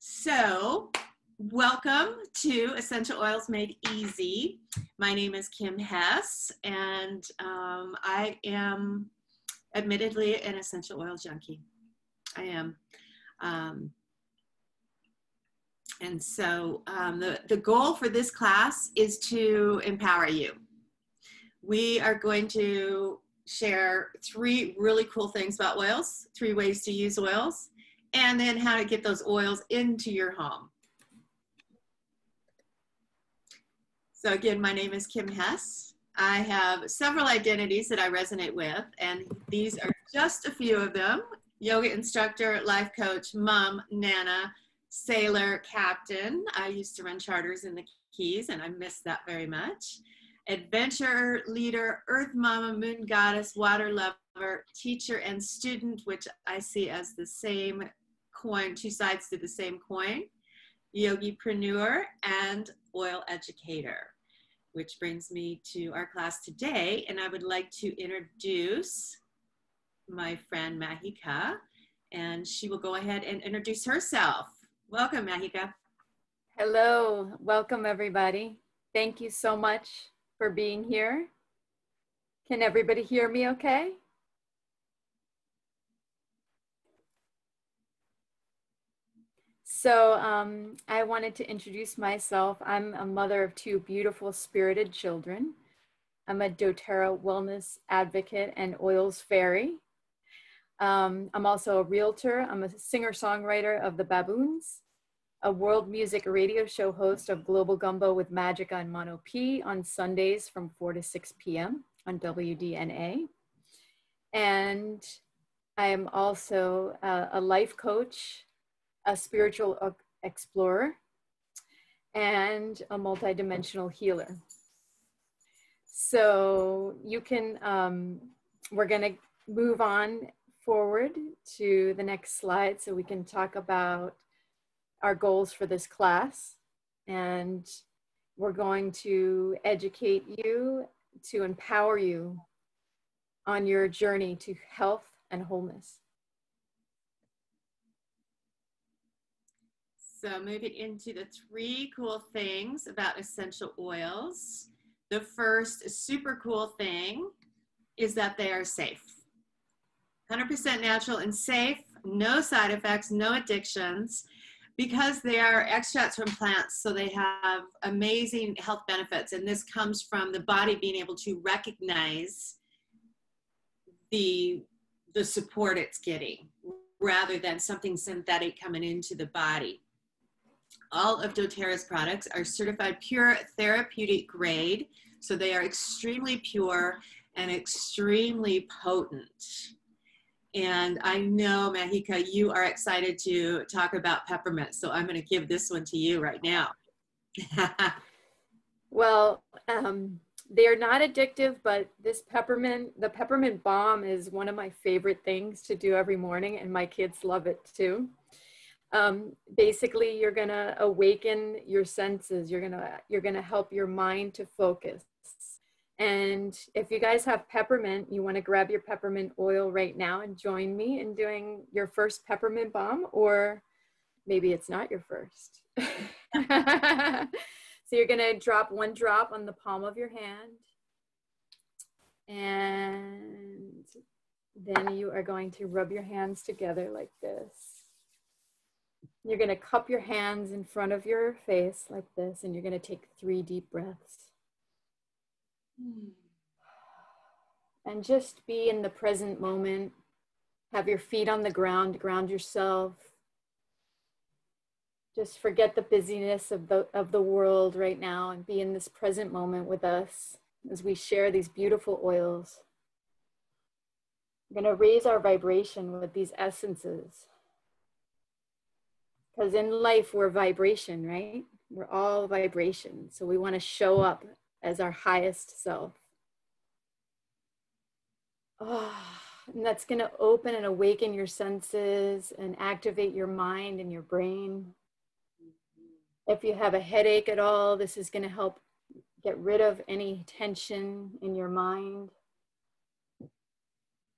So, welcome to Essential Oils Made Easy. My name is Kim Hess, and um, I am admittedly an essential oil junkie. I am. Um, and so um, the, the goal for this class is to empower you. We are going to share three really cool things about oils, three ways to use oils, and then how to get those oils into your home. So again, my name is Kim Hess. I have several identities that I resonate with, and these are just a few of them. Yoga instructor, life coach, mom, nana, sailor, captain. I used to run charters in the Keys, and I miss that very much adventure leader, earth mama, moon goddess, water lover, teacher, and student, which I see as the same coin, two sides to the same coin, yogipreneur, and oil educator. Which brings me to our class today, and I would like to introduce my friend Majica, and she will go ahead and introduce herself. Welcome, Majica. Hello, welcome everybody. Thank you so much for being here. Can everybody hear me okay? So um, I wanted to introduce myself. I'm a mother of two beautiful spirited children. I'm a doTERRA wellness advocate and oils fairy. Um, I'm also a realtor. I'm a singer-songwriter of the Baboons a world music radio show host of Global Gumbo with Magic on Mono P on Sundays from 4 to 6 p.m. on WDNA. And I am also a, a life coach, a spiritual explorer, and a multidimensional healer. So you can, um, we're going to move on forward to the next slide so we can talk about our goals for this class. And we're going to educate you to empower you on your journey to health and wholeness. So moving into the three cool things about essential oils. The first super cool thing is that they are safe. 100% natural and safe, no side effects, no addictions because they are extracts from plants, so they have amazing health benefits. And this comes from the body being able to recognize the, the support it's getting rather than something synthetic coming into the body. All of doTERRA's products are certified pure therapeutic grade, so they are extremely pure and extremely potent. And I know, Majica, you are excited to talk about peppermint. So I'm going to give this one to you right now. well, um, they are not addictive, but this peppermint, the peppermint balm is one of my favorite things to do every morning, and my kids love it too. Um, basically, you're gonna awaken your senses. You're gonna you're gonna help your mind to focus. And if you guys have peppermint, you want to grab your peppermint oil right now and join me in doing your first peppermint bomb or maybe it's not your first. so you're going to drop one drop on the palm of your hand. And then you are going to rub your hands together like this. You're going to cup your hands in front of your face like this, and you're going to take three deep breaths. And just be in the present moment. Have your feet on the ground, ground yourself. Just forget the busyness of the, of the world right now and be in this present moment with us as we share these beautiful oils. We're going to raise our vibration with these essences. Because in life, we're vibration, right? We're all vibration. So we want to show up as our highest self. Oh, and that's going to open and awaken your senses and activate your mind and your brain. If you have a headache at all, this is going to help get rid of any tension in your mind.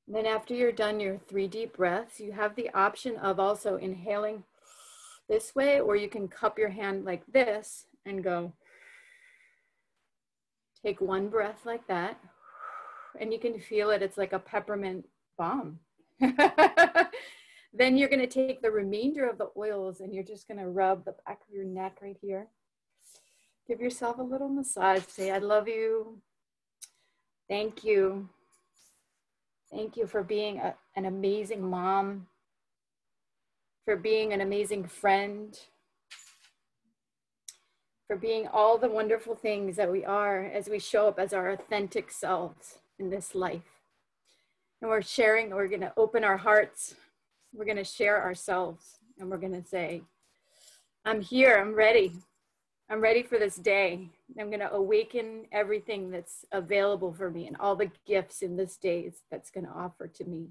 Then, after you're done your three deep breaths, you have the option of also inhaling this way, or you can cup your hand like this and go. Take one breath like that, and you can feel it. It's like a peppermint bomb. then you're going to take the remainder of the oils and you're just going to rub the back of your neck right here. Give yourself a little massage. Say, I love you. Thank you. Thank you for being a, an amazing mom, for being an amazing friend, for being all the wonderful things that we are as we show up as our authentic selves in this life. And we're sharing, we're going to open our hearts, we're going to share ourselves, and we're going to say, I'm here, I'm ready. I'm ready for this day. I'm going to awaken everything that's available for me and all the gifts in this day that's going to offer to me.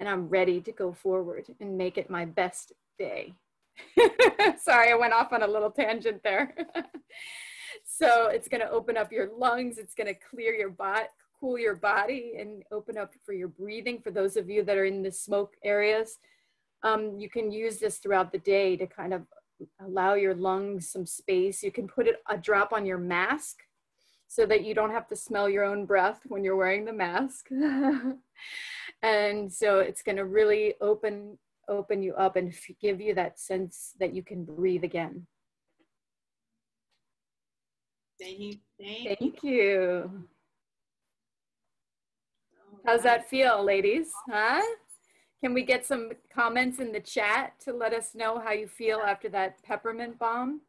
And I'm ready to go forward and make it my best day. Sorry, I went off on a little tangent there. so it's going to open up your lungs. It's going to clear your body, cool your body, and open up for your breathing. For those of you that are in the smoke areas, um, you can use this throughout the day to kind of allow your lungs some space. You can put it a drop on your mask so that you don't have to smell your own breath when you're wearing the mask. and so it's going to really open open you up and give you that sense that you can breathe again. Thank you. Thank, Thank you. How's that feel, ladies? Huh? Can we get some comments in the chat to let us know how you feel after that peppermint bomb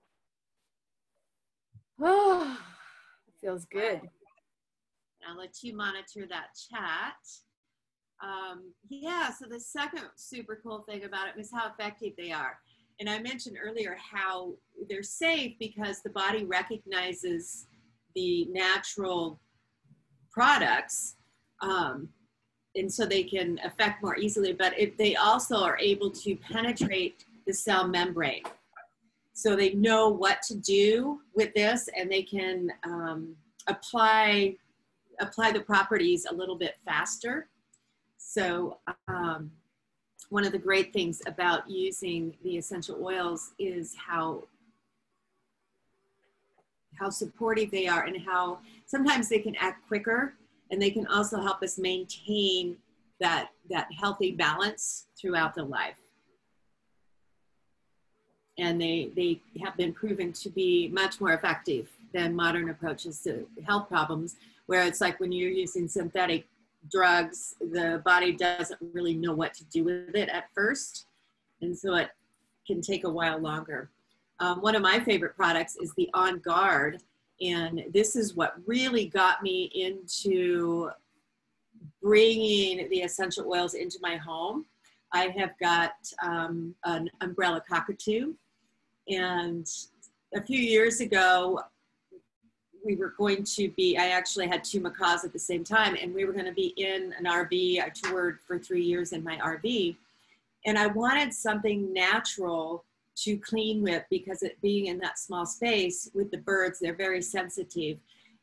Oh, feels good. I'll let you monitor that chat. Um, yeah, so the second super cool thing about it is how effective they are. And I mentioned earlier how they're safe because the body recognizes the natural products um, and so they can affect more easily. But if they also are able to penetrate the cell membrane, so they know what to do with this, and they can um, apply apply the properties a little bit faster. So um, one of the great things about using the essential oils is how how supportive they are and how sometimes they can act quicker and they can also help us maintain that that healthy balance throughout the life. And they they have been proven to be much more effective than modern approaches to health problems where it's like when you're using synthetic drugs the body doesn't really know what to do with it at first and so it can take a while longer um, one of my favorite products is the on guard and this is what really got me into bringing the essential oils into my home. I have got um, an umbrella cockatoo. And a few years ago, we were going to be, I actually had two macaws at the same time, and we were going to be in an RV. I toured for three years in my RV. And I wanted something natural to clean with because it being in that small space with the birds, they're very sensitive.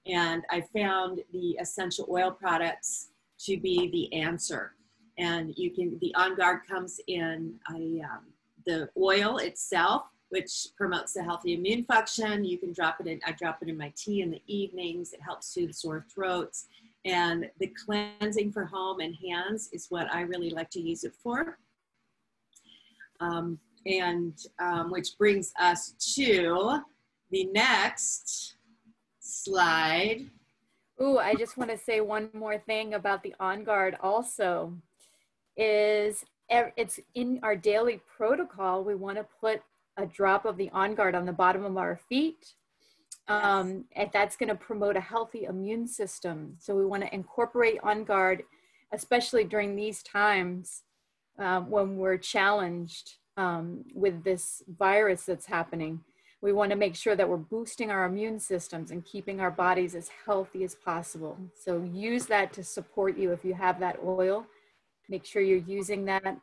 And I found the essential oil products to be the answer. And you can, the On Guard comes in a, um, the oil itself, which promotes the healthy immune function. You can drop it in, I drop it in my tea in the evenings. It helps soothe sore throats. And the cleansing for home and hands is what I really like to use it for. Um, and um, which brings us to the next slide. Ooh, I just want to say one more thing about the On Guard also is it's in our daily protocol. We want to put a drop of the On Guard on the bottom of our feet. Um, and that's going to promote a healthy immune system. So we want to incorporate On Guard, especially during these times um, when we're challenged um, with this virus that's happening. We want to make sure that we're boosting our immune systems and keeping our bodies as healthy as possible. So use that to support you if you have that oil. Make sure you're using that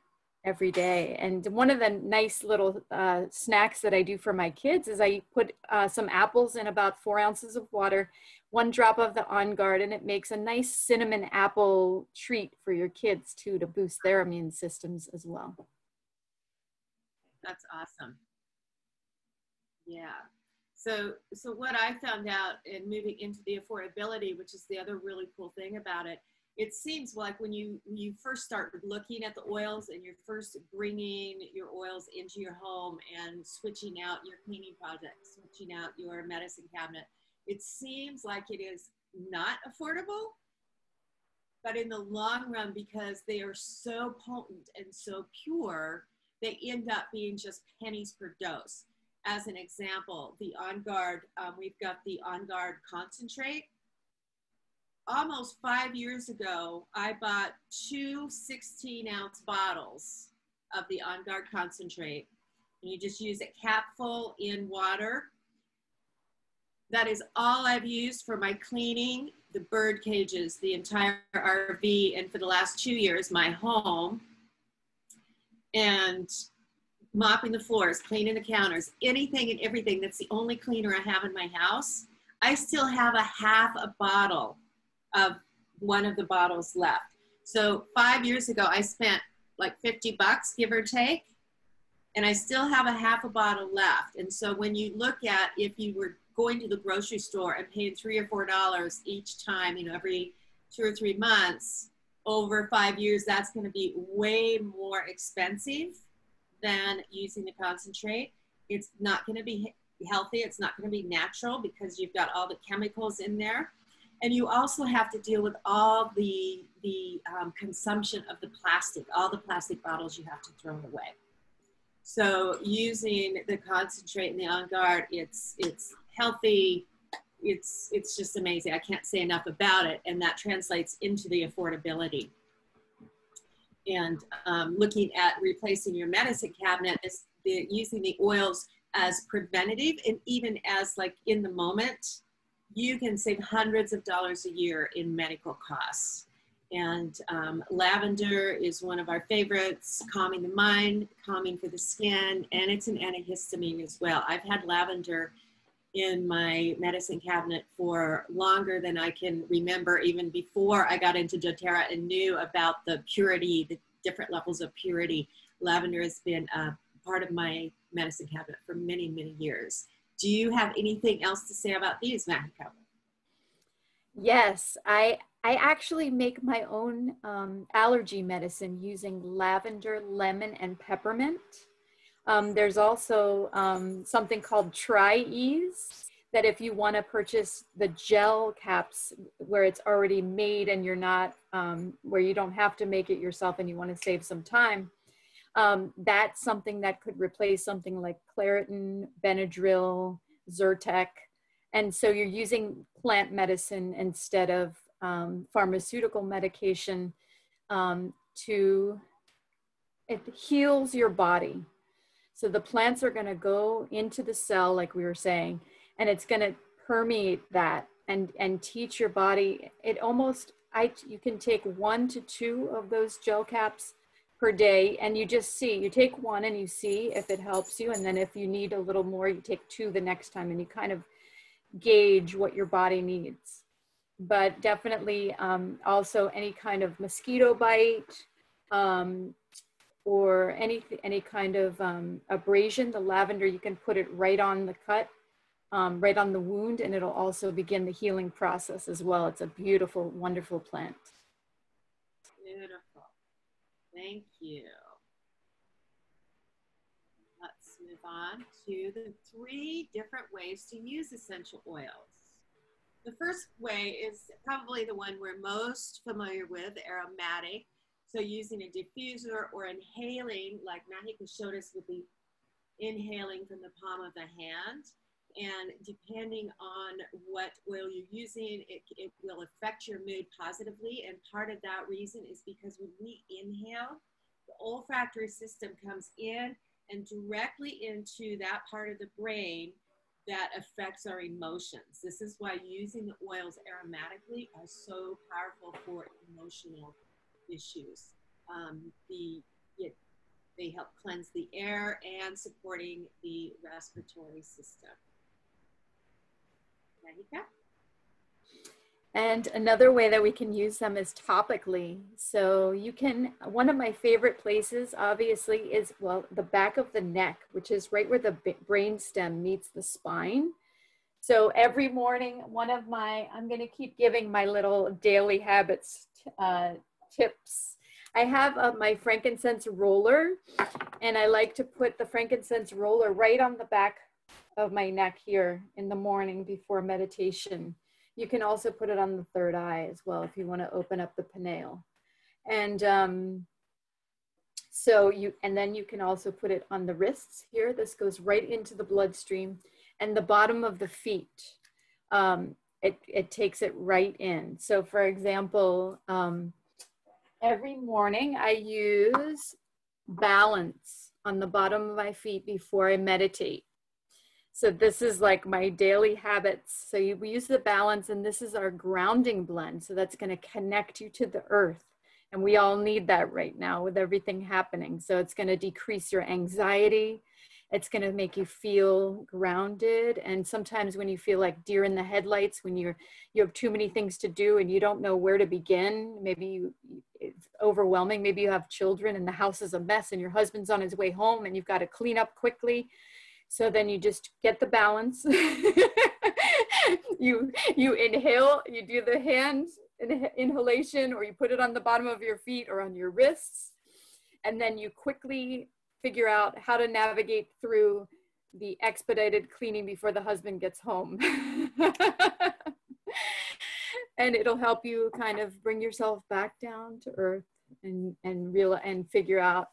every day. And one of the nice little uh, snacks that I do for my kids is I put uh, some apples in about four ounces of water, one drop of the On Guard, and it makes a nice cinnamon apple treat for your kids too to boost their immune systems as well. That's awesome. Yeah. So, so what I found out in moving into the affordability, which is the other really cool thing about it, it seems like when you when you first start looking at the oils and you're first bringing your oils into your home and switching out your cleaning projects, switching out your medicine cabinet, it seems like it is not affordable. But in the long run, because they are so potent and so pure, they end up being just pennies per dose. As an example, the On Guard, um, we've got the On Guard concentrate almost five years ago, I bought two 16 ounce bottles of the On Guard concentrate. And you just use a capful in water. That is all I've used for my cleaning the bird cages, the entire RV, and for the last two years, my home. And mopping the floors, cleaning the counters, anything and everything that's the only cleaner I have in my house. I still have a half a bottle of one of the bottles left. So five years ago, I spent like 50 bucks, give or take, and I still have a half a bottle left. And so when you look at if you were going to the grocery store and paying three or four dollars each time, you know, every two or three months over five years, that's going to be way more expensive than using the concentrate. It's not going to be healthy. It's not going to be natural because you've got all the chemicals in there and you also have to deal with all the the um, consumption of the plastic all the plastic bottles you have to throw away. So using the concentrate and the on guard it's it's healthy. It's it's just amazing. I can't say enough about it and that translates into the affordability. And um, looking at replacing your medicine cabinet is the, using the oils as preventative and even as like in the moment you can save hundreds of dollars a year in medical costs. And um, lavender is one of our favorites, calming the mind, calming for the skin, and it's an antihistamine as well. I've had lavender in my medicine cabinet for longer than I can remember, even before I got into doTERRA and knew about the purity, the different levels of purity. Lavender has been a part of my medicine cabinet for many, many years. Do you have anything else to say about these, Majica? Yes, I I actually make my own um, allergy medicine using lavender, lemon, and peppermint. Um, there's also um, something called Tri-Ease that if you want to purchase the gel caps where it's already made and you're not, um, where you don't have to make it yourself and you want to save some time, um, that's something that could replace something like Claritin, Benadryl, Zyrtec. And so you're using plant medicine instead of um, pharmaceutical medication um, to, it heals your body. So the plants are gonna go into the cell, like we were saying, and it's gonna permeate that and, and teach your body. It almost, I, you can take one to two of those gel caps per day and you just see you take one and you see if it helps you and then if you need a little more you take two the next time and you kind of gauge what your body needs. But definitely um, also any kind of mosquito bite um, or any any kind of um, abrasion the lavender you can put it right on the cut um, right on the wound and it'll also begin the healing process as well. It's a beautiful wonderful plant. Beautiful Thank you. Let's move on to the three different ways to use essential oils. The first way is probably the one we're most familiar with, aromatic. So using a diffuser or inhaling, like Majica showed us with the inhaling from the palm of the hand. And depending on what oil you're using, it, it will affect your mood positively. And part of that reason is because when we inhale, the olfactory system comes in and directly into that part of the brain that affects our emotions. This is why using the oils aromatically are so powerful for emotional issues. Um, the, it, they help cleanse the air and supporting the respiratory system. And another way that we can use them is topically. So you can, one of my favorite places obviously is, well, the back of the neck, which is right where the brain stem meets the spine. So every morning, one of my, I'm going to keep giving my little daily habits uh, tips. I have uh, my frankincense roller, and I like to put the frankincense roller right on the back of my neck here in the morning before meditation. You can also put it on the third eye as well if you want to open up the pineal. And um, so you, and then you can also put it on the wrists here. This goes right into the bloodstream and the bottom of the feet. Um, it, it takes it right in. So for example, um, every morning I use balance on the bottom of my feet before I meditate. So this is like my daily habits. So you, we use the balance and this is our grounding blend. So that's going to connect you to the earth. And we all need that right now with everything happening. So it's going to decrease your anxiety. It's going to make you feel grounded. And sometimes when you feel like deer in the headlights, when you're you have too many things to do and you don't know where to begin, maybe you, it's overwhelming. Maybe you have children and the house is a mess and your husband's on his way home and you've got to clean up quickly so then you just get the balance. you you inhale, you do the hand inhalation, or you put it on the bottom of your feet or on your wrists, and then you quickly figure out how to navigate through the expedited cleaning before the husband gets home. and it'll help you kind of bring yourself back down to earth and and real and figure out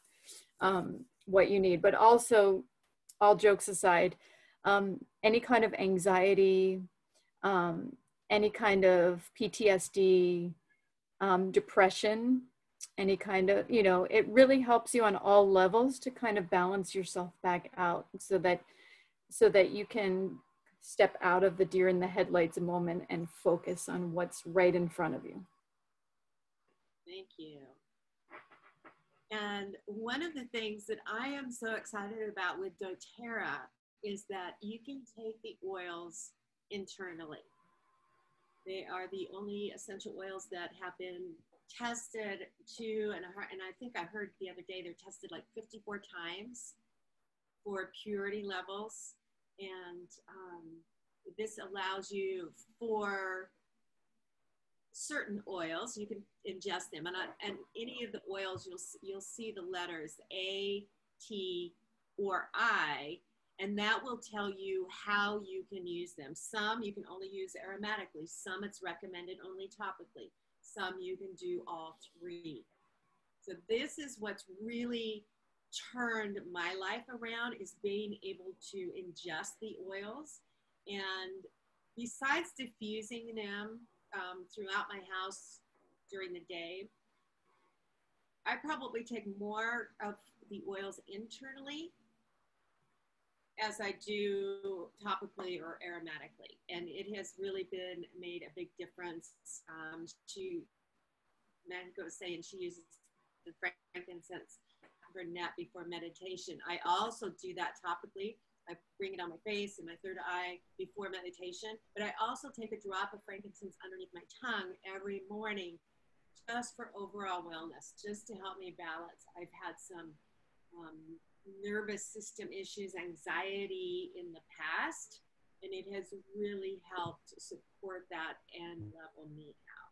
um, what you need but also all jokes aside, um, any kind of anxiety, um, any kind of PTSD, um, depression, any kind of, you know, it really helps you on all levels to kind of balance yourself back out so that, so that you can step out of the deer in the headlights moment and focus on what's right in front of you. Thank you. And one of the things that I am so excited about with doTERRA is that you can take the oils internally. They are the only essential oils that have been tested to, and, I think I heard the other day they're tested like 54 times for purity levels. And um, this allows you for certain oils. You can ingest them, and, I, and any of the oils you'll you'll see the letters A, T, or I, and that will tell you how you can use them. Some you can only use aromatically. Some it's recommended only topically. Some you can do all three. So this is what's really turned my life around is being able to ingest the oils and besides diffusing them um, throughout my house during the day. I probably take more of the oils internally as I do topically or aromatically. And it has really been made a big difference. Um, she, Mango was saying she uses the frankincense net before meditation. I also do that topically I bring it on my face and my third eye before meditation. But I also take a drop of frankincense underneath my tongue every morning just for overall wellness, just to help me balance. I've had some um, nervous system issues, anxiety in the past, and it has really helped support that and level me out.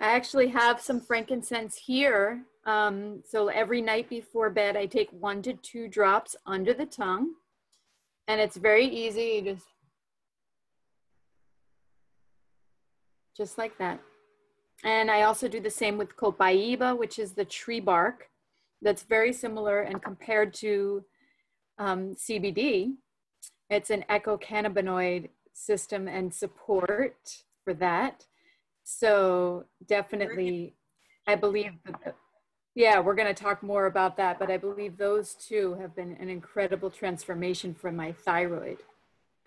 I actually have some frankincense here. Um, so every night before bed, I take one to two drops under the tongue. And it's very easy. You just, just like that. And I also do the same with copaiba, which is the tree bark. That's very similar and compared to um, CBD, it's an endocannabinoid system and support for that. So definitely, I believe, yeah, we're going to talk more about that, but I believe those two have been an incredible transformation for my thyroid.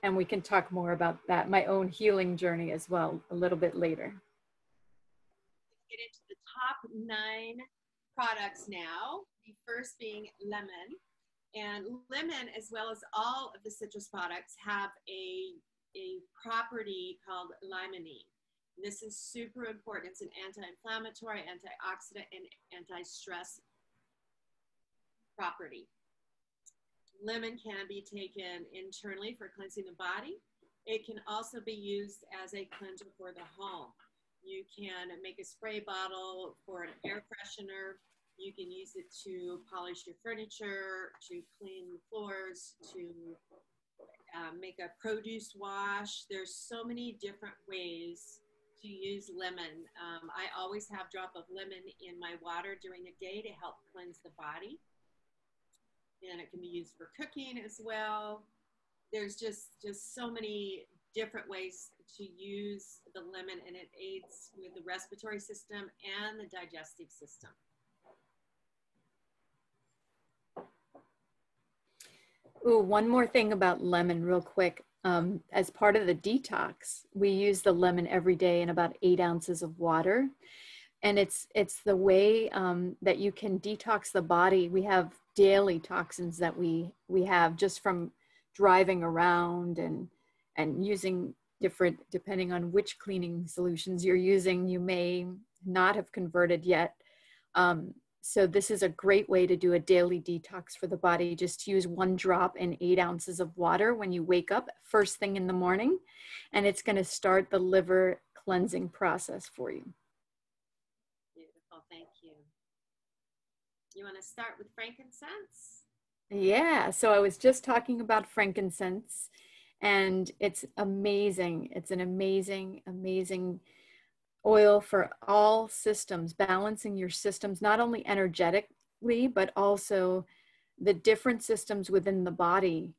And we can talk more about that, my own healing journey as well, a little bit later. Get into the top nine products now. The first being lemon. And lemon, as well as all of the citrus products, have a a property called limonene. This is super important. It's an anti-inflammatory, antioxidant, and anti-stress property. Lemon can be taken internally for cleansing the body. It can also be used as a cleanser for the home. You can make a spray bottle for an air freshener. You can use it to polish your furniture, to clean floors, to uh, make a produce wash. There's so many different ways to use lemon. Um, I always have drop of lemon in my water during the day to help cleanse the body. And it can be used for cooking as well. There's just, just so many different ways to use the lemon and it aids with the respiratory system and the digestive system. Ooh, one more thing about lemon real quick. Um, as part of the detox, we use the lemon every day in about eight ounces of water. And it's, it's the way um, that you can detox the body. We have daily toxins that we, we have just from driving around and, and using different, depending on which cleaning solutions you're using, you may not have converted yet. Um, so this is a great way to do a daily detox for the body. Just use one drop in eight ounces of water when you wake up first thing in the morning, and it's going to start the liver cleansing process for you. Beautiful, thank you. You want to start with frankincense? Yeah, so I was just talking about frankincense, and it's amazing. It's an amazing, amazing oil for all systems, balancing your systems, not only energetically, but also the different systems within the body.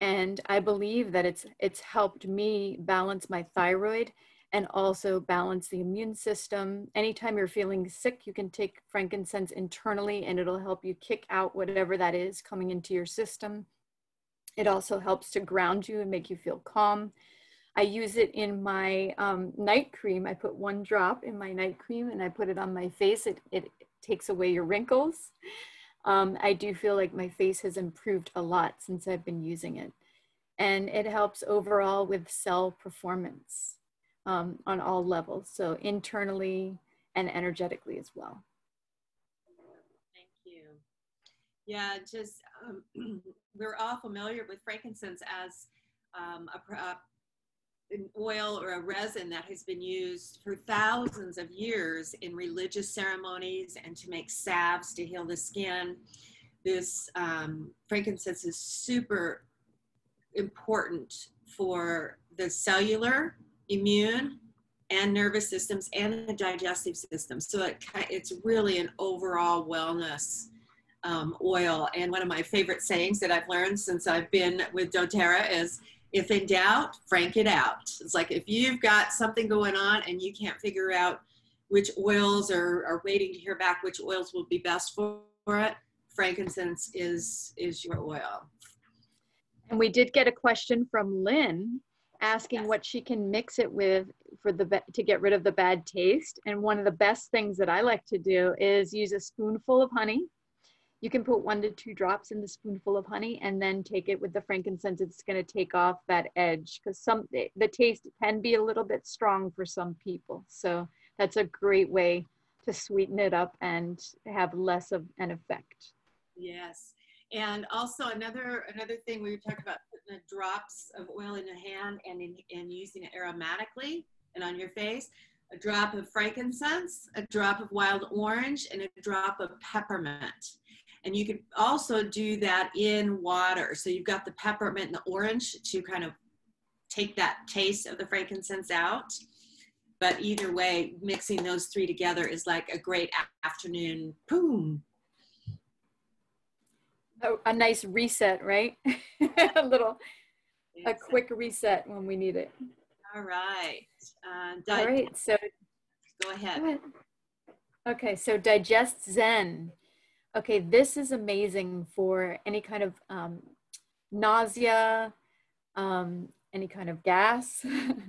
And I believe that it's it's helped me balance my thyroid and also balance the immune system. Anytime you're feeling sick, you can take frankincense internally and it'll help you kick out whatever that is coming into your system. It also helps to ground you and make you feel calm. I use it in my um, night cream. I put one drop in my night cream and I put it on my face. It, it takes away your wrinkles. Um, I do feel like my face has improved a lot since I've been using it. And it helps overall with cell performance um, on all levels. So internally and energetically as well. Thank you. Yeah, just um, we're all familiar with frankincense as um, a, a an oil or a resin that has been used for thousands of years in religious ceremonies and to make salves to heal the skin. This um, frankincense is super important for the cellular, immune, and nervous systems and the digestive system. So it, it's really an overall wellness um, oil. And one of my favorite sayings that I've learned since I've been with doTERRA is if in doubt, frank it out. It's like if you've got something going on and you can't figure out which oils are, are waiting to hear back which oils will be best for, for it, frankincense is is your oil. And we did get a question from Lynn asking yes. what she can mix it with for the to get rid of the bad taste. And one of the best things that I like to do is use a spoonful of honey you can put one to two drops in the spoonful of honey and then take it with the frankincense. It's going to take off that edge because some the taste can be a little bit strong for some people. So that's a great way to sweeten it up and have less of an effect. Yes. And also another another thing we talking about putting the drops of oil in your hand and in, and using it aromatically and on your face. A drop of frankincense, a drop of wild orange, and a drop of peppermint and you could also do that in water. So you've got the peppermint and the orange to kind of take that taste of the frankincense out. But either way, mixing those three together is like a great afternoon boom. A, a nice reset, right? a little, a quick reset when we need it. All right. Uh, All right. So go ahead. go ahead. Okay. So DigestZen okay, this is amazing for any kind of um, nausea, um, any kind of gas.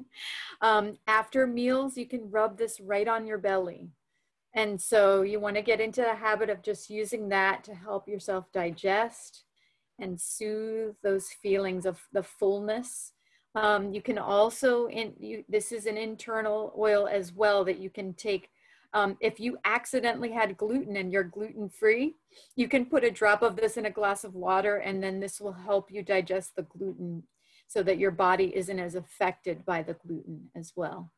um, after meals, you can rub this right on your belly. And so you want to get into the habit of just using that to help yourself digest and soothe those feelings of the fullness Um, you can also, in, you, this is an internal oil as well that you can take. Um, if you accidentally had gluten and you're gluten free, you can put a drop of this in a glass of water and then this will help you digest the gluten so that your body isn't as affected by the gluten as well.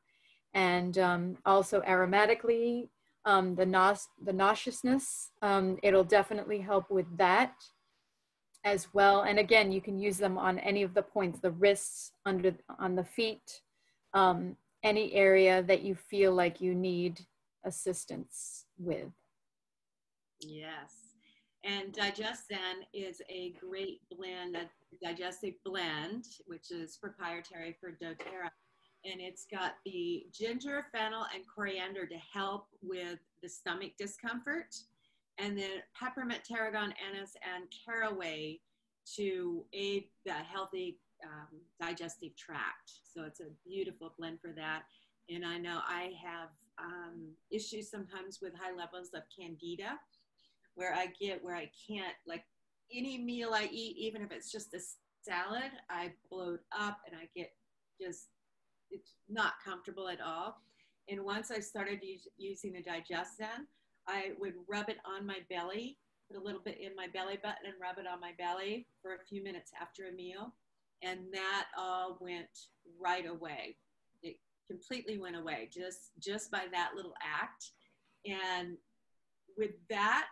And um, also aromatically, um, the, nause the nauseousness, um, it'll definitely help with that as well. And again, you can use them on any of the points, the wrists, under on the feet, um, any area that you feel like you need assistance with. Yes. And Digest DigestZen is a great blend, a digestive blend, which is proprietary for doTERRA. And it's got the ginger, fennel, and coriander to help with the stomach discomfort and then peppermint, tarragon, anise, and caraway to aid the healthy um, digestive tract. So it's a beautiful blend for that. And I know I have um, issues sometimes with high levels of candida, where I get where I can't like any meal I eat, even if it's just a salad, I bloat up and I get just it's not comfortable at all. And once I started use, using the DigestZen, I would rub it on my belly, put a little bit in my belly button and rub it on my belly for a few minutes after a meal. And that all went right away. Completely went away just, just by that little act. And with that,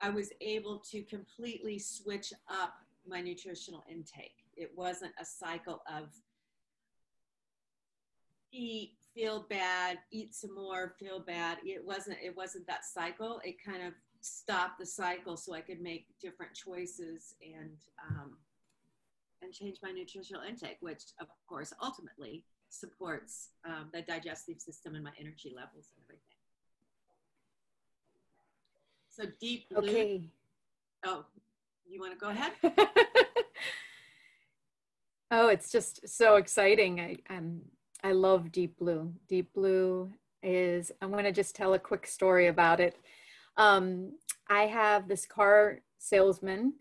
I was able to completely switch up my nutritional intake. It wasn't a cycle of eat, feel bad, eat some more, feel bad. It wasn't it wasn't that cycle. It kind of stopped the cycle so I could make different choices and um, and change my nutritional intake, which of course ultimately supports um, the digestive system and my energy levels and everything. So deep blue. Okay. Oh, you want to go ahead? oh, it's just so exciting. I, I'm I love Deep Blue. Deep Blue is, I'm going to just tell a quick story about it. Um, I have this car salesman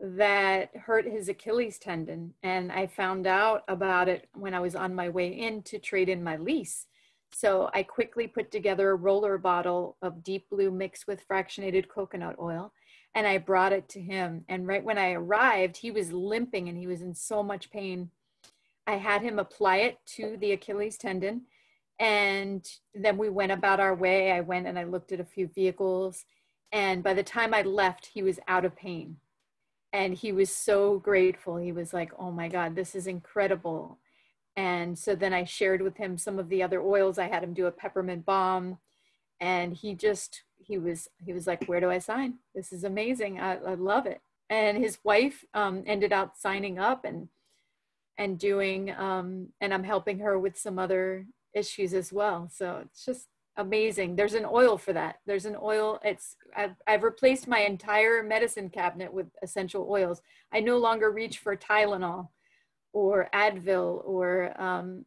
that hurt his Achilles tendon, and I found out about it when I was on my way in to trade in my lease. So I quickly put together a roller bottle of Deep Blue mixed with fractionated coconut oil, and I brought it to him. And right when I arrived, he was limping and he was in so much pain I had him apply it to the Achilles tendon. And then we went about our way. I went and I looked at a few vehicles. And by the time I left, he was out of pain. And he was so grateful. He was like, oh my God, this is incredible. And so then I shared with him some of the other oils. I had him do a peppermint balm. And he just, he was, he was like, where do I sign? This is amazing. I, I love it. And his wife um, ended up signing up and and doing um, and i'm helping her with some other issues as well so it's just amazing. There's an oil for that. There's an oil. It's I've, I've replaced my entire medicine cabinet with essential oils. I no longer reach for tylenol or advil or um,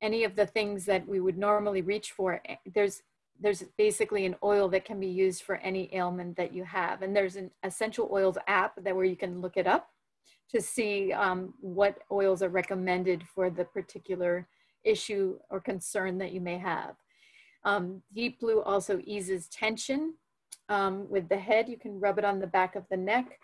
any of the things that we would normally reach for. There's there's basically an oil that can be used for any ailment that you have. And there's an essential oils app that where you can look it up to see um, what oils are recommended for the particular issue or concern that you may have. Um, deep blue also eases tension um, with the head. You can rub it on the back of the neck.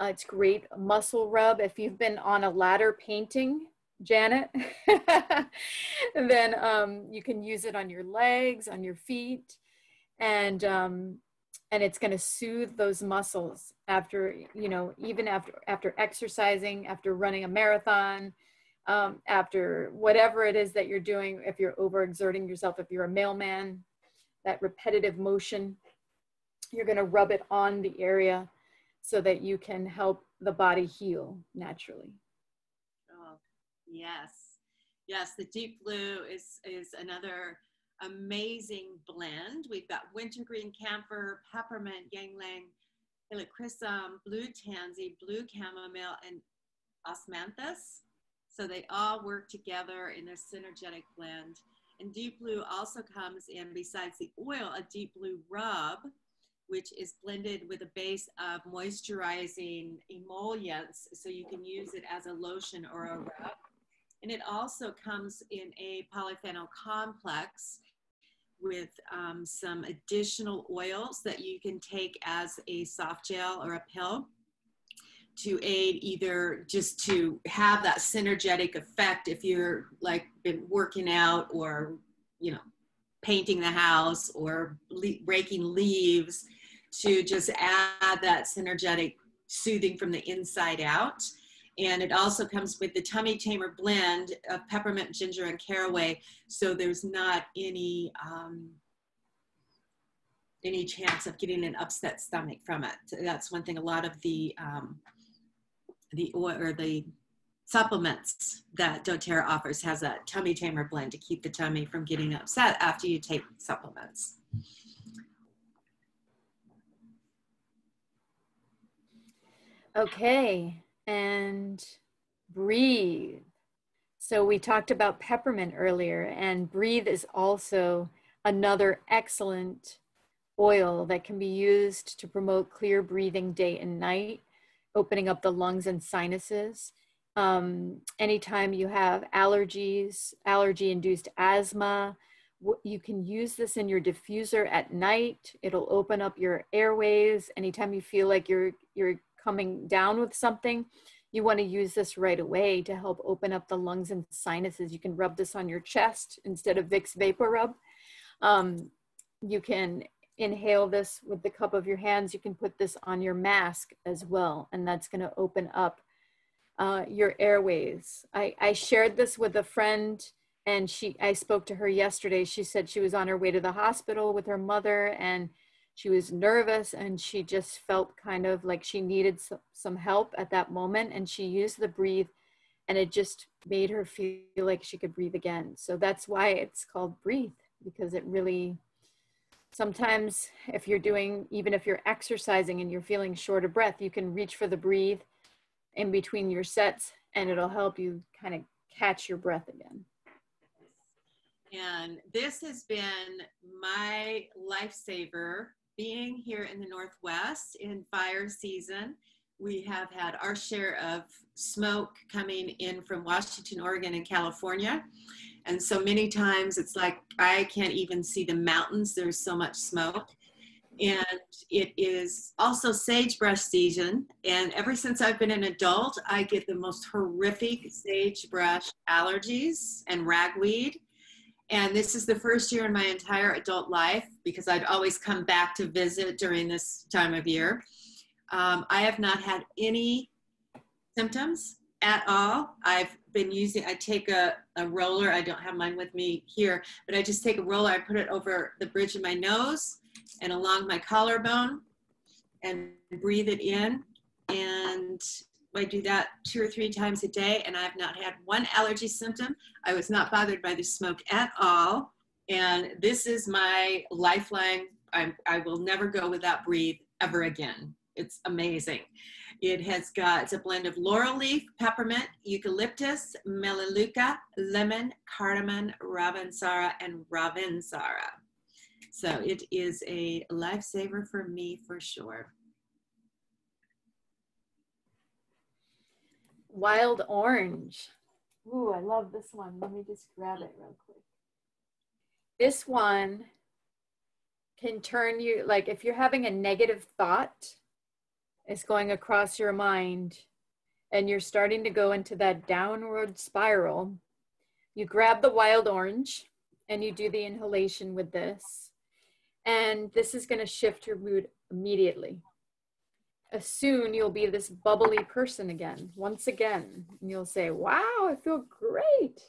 Uh, it's great muscle rub. If you've been on a ladder painting, Janet, then um, you can use it on your legs, on your feet. And um, and it's going to soothe those muscles after you know even after after exercising after running a marathon um, after whatever it is that you're doing if you're overexerting yourself if you're a mailman that repetitive motion you're going to rub it on the area so that you can help the body heal naturally oh yes yes the deep blue is is another amazing blend. We've got wintergreen camphor, peppermint, ylang-ylang, helichrysum, blue tansy, blue chamomile, and osmanthus. So they all work together in a synergetic blend. And deep blue also comes in, besides the oil, a deep blue rub, which is blended with a base of moisturizing emollients. So you can use it as a lotion or a rub. And it also comes in a polyphenol complex with um, some additional oils that you can take as a soft gel or a pill to aid either just to have that synergetic effect if you're like been working out or you know painting the house or le- raking leaves to just add that synergetic soothing from the inside out. And it also comes with the tummy tamer blend of peppermint ginger and caraway so there's not any um, any chance of getting an upset stomach from it. That's one thing a lot of the um, the or the supplements that doTERRA offers has a tummy tamer blend to keep the tummy from getting upset after you take supplements. Okay, and breathe. So we talked about peppermint earlier, and breathe is also another excellent oil that can be used to promote clear breathing day and night opening up the lungs and sinuses. Um, anytime you have allergies, allergy induced asthma, you can use this in your diffuser at night. It'll open up your airways. Anytime you feel like you're, you're coming down with something, you want to use this right away to help open up the lungs and sinuses. You can rub this on your chest instead of Vicks Vapor Rub. Um, you can inhale this with the cup of your hands, you can put this on your mask as well, and that's going to open up uh, your airways. I, I shared this with a friend, and she I spoke to her yesterday. She said she was on her way to the hospital with her mother, and she was nervous, and she just felt kind of like she needed some, some help at that moment, and she used the breathe, and it just made her feel like she could breathe again. So that's why it's called breathe because it really sometimes if you're doing even if you're exercising and you're feeling short of breath you can reach for the breathe in between your sets and it'll help you kind of catch your breath again. And this has been my lifesaver being here in the northwest in fire season. We have had our share of smoke coming in from washington oregon and california and so many times it's like I can't even see the mountains, there's so much smoke. And it is also sagebrush season. And ever since I've been an adult, I get the most horrific sagebrush allergies and ragweed. And this is the first year in my entire adult life because I'd always come back to visit during this time of year. Um, I have not had any symptoms at all. I've been using, I take a, a roller, I don't have mine with me here, but I just take a roller, I put it over the bridge of my nose and along my collarbone and breathe it in. And I do that two or three times a day and I've not had one allergy symptom. I was not bothered by the smoke at all. And this is my lifeline. I'm, I will never go without breathe ever again. It's amazing. It has got, it's a blend of laurel leaf, peppermint, eucalyptus, melaleuca, lemon, cardamom, ravensara, and ravensara. So it is a lifesaver for me for sure. Wild orange. Ooh, I love this one. Let me just grab it real quick. This one can turn you, like if you're having a negative thought, is going across your mind and you're starting to go into that downward spiral, you grab the wild orange and you do the inhalation with this. And this is going to shift your mood immediately. As soon you'll be this bubbly person again, once again. And you'll say, Wow, I feel great.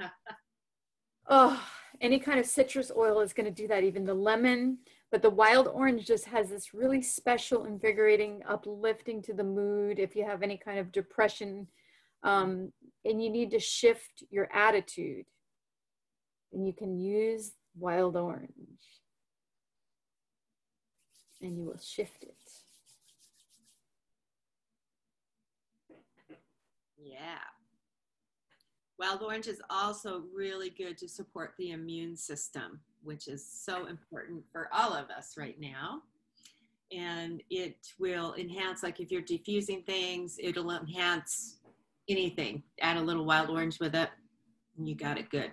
oh, any kind of citrus oil is going to do that. Even the lemon, but the wild orange just has this really special, invigorating, uplifting to the mood. If you have any kind of depression um, and you need to shift your attitude, and you can use wild orange and you will shift it. Yeah. Wild orange is also really good to support the immune system which is so important for all of us right now. And it will enhance, like if you're diffusing things, it'll enhance anything. Add a little wild orange with it, and you got it good.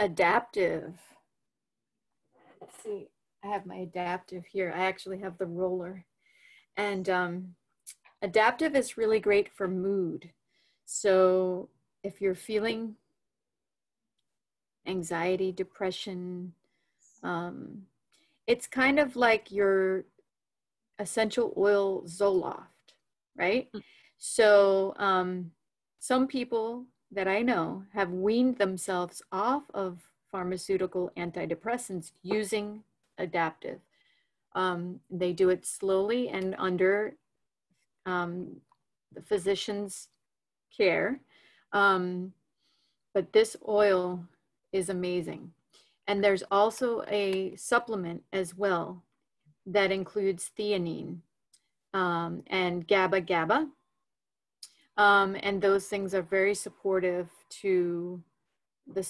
Adaptiv. Let's see, I have my Adaptiv here. I actually have the roller. And um, Adaptiv is really great for mood. So if you're feeling anxiety, depression, um, it's kind of like your essential oil Zoloft, right? Mm. So um, some people that I know have weaned themselves off of pharmaceutical antidepressants using Adaptiv. Um, they do it slowly and under um, the physician's care. Um, but this oil is amazing. And there's also a supplement as well that includes theanine um, and GABA GABA. Um, and those things are very supportive to the,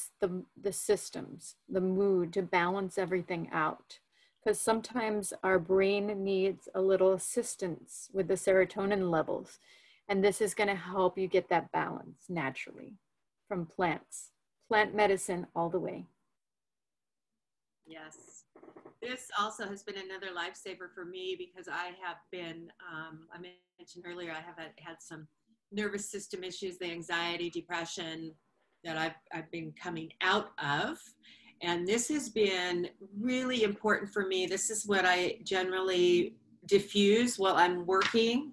the systems, the mood to balance everything out. Because sometimes our brain needs a little assistance with the serotonin levels. And this is going to help you get that balance naturally from plants, plant medicine all the way. Yes. This also has been another lifesaver for me because I have been, um, I mentioned earlier, I have had some nervous system issues, the anxiety, depression that I've, I've been coming out of. And this has been really important for me. This is what I generally diffuse while I'm working.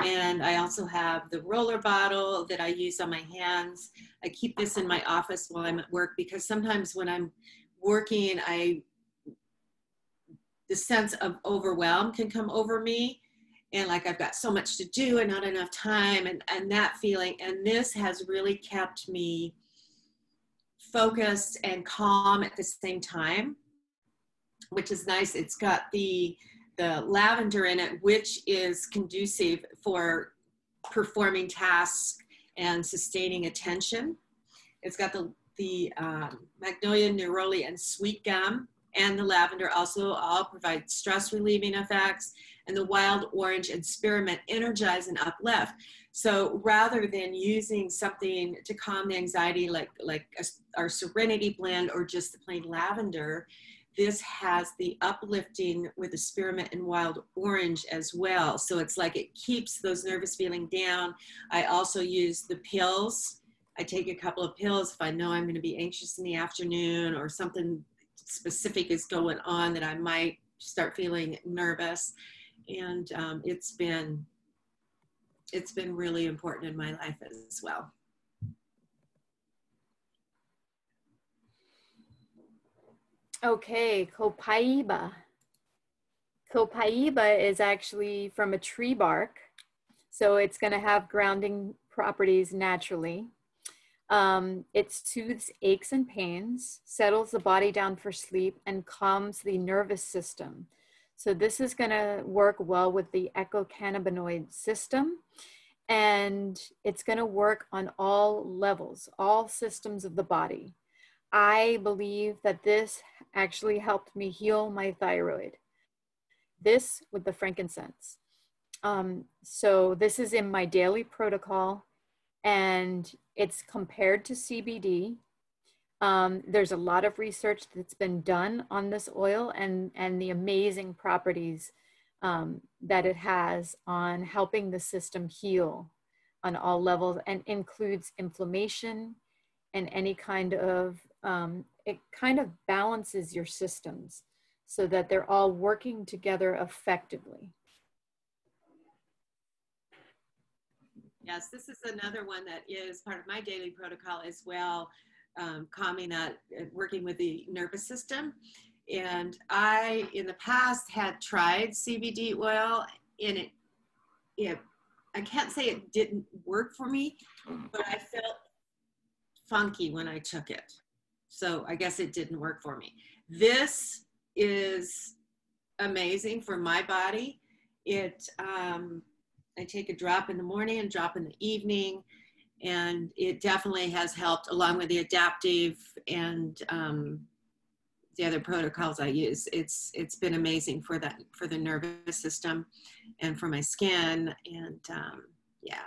And I also have the roller bottle that I use on my hands. I keep this in my office while I'm at work because sometimes when I'm working, I the sense of overwhelm can come over me and like I've got so much to do and not enough time and, and that feeling. And this has really kept me focused and calm at the same time, which is nice. It's got the the lavender in it, which is conducive for performing tasks and sustaining attention. It's got the the um, magnolia, neroli, and sweet gum and the lavender also all provide stress relieving effects and the wild orange and spearmint energize and uplift. So rather than using something to calm the anxiety like, like a, our serenity blend or just the plain lavender, this has the uplifting with the spearmint and wild orange as well. So it's like it keeps those nervous feeling down. I also use the pills I take a couple of pills if I know I'm going to be anxious in the afternoon or something specific is going on that I might start feeling nervous. And um, it's been it's been really important in my life as well. Okay, copaiba. Copaiba is actually from a tree bark, so it's going to have grounding properties naturally. Um, it soothes aches and pains, settles the body down for sleep, and calms the nervous system. So this is going to work well with the endocannabinoid system. And it's going to work on all levels, all systems of the body. I believe that this actually helped me heal my thyroid. This with the frankincense. Um, so this is in my daily protocol and it's compared to CBD. Um, there's a lot of research that's been done on this oil and, and the amazing properties um, that it has on helping the system heal on all levels and includes inflammation and any kind of, um, it kind of balances your systems so that they're all working together effectively. Yes, this is another one that is part of my daily protocol as well, um, calming that, uh, working with the nervous system. And I, in the past, had tried CBD oil, and it, it, I can't say it didn't work for me, but I felt funky when I took it. So I guess it didn't work for me. This is amazing for my body. It um, I take a drop in the morning and drop in the evening. And it definitely has helped along with the Adaptiv and um, the other protocols I use. It's it's been amazing for that for the nervous system, and for my skin. And um, yeah,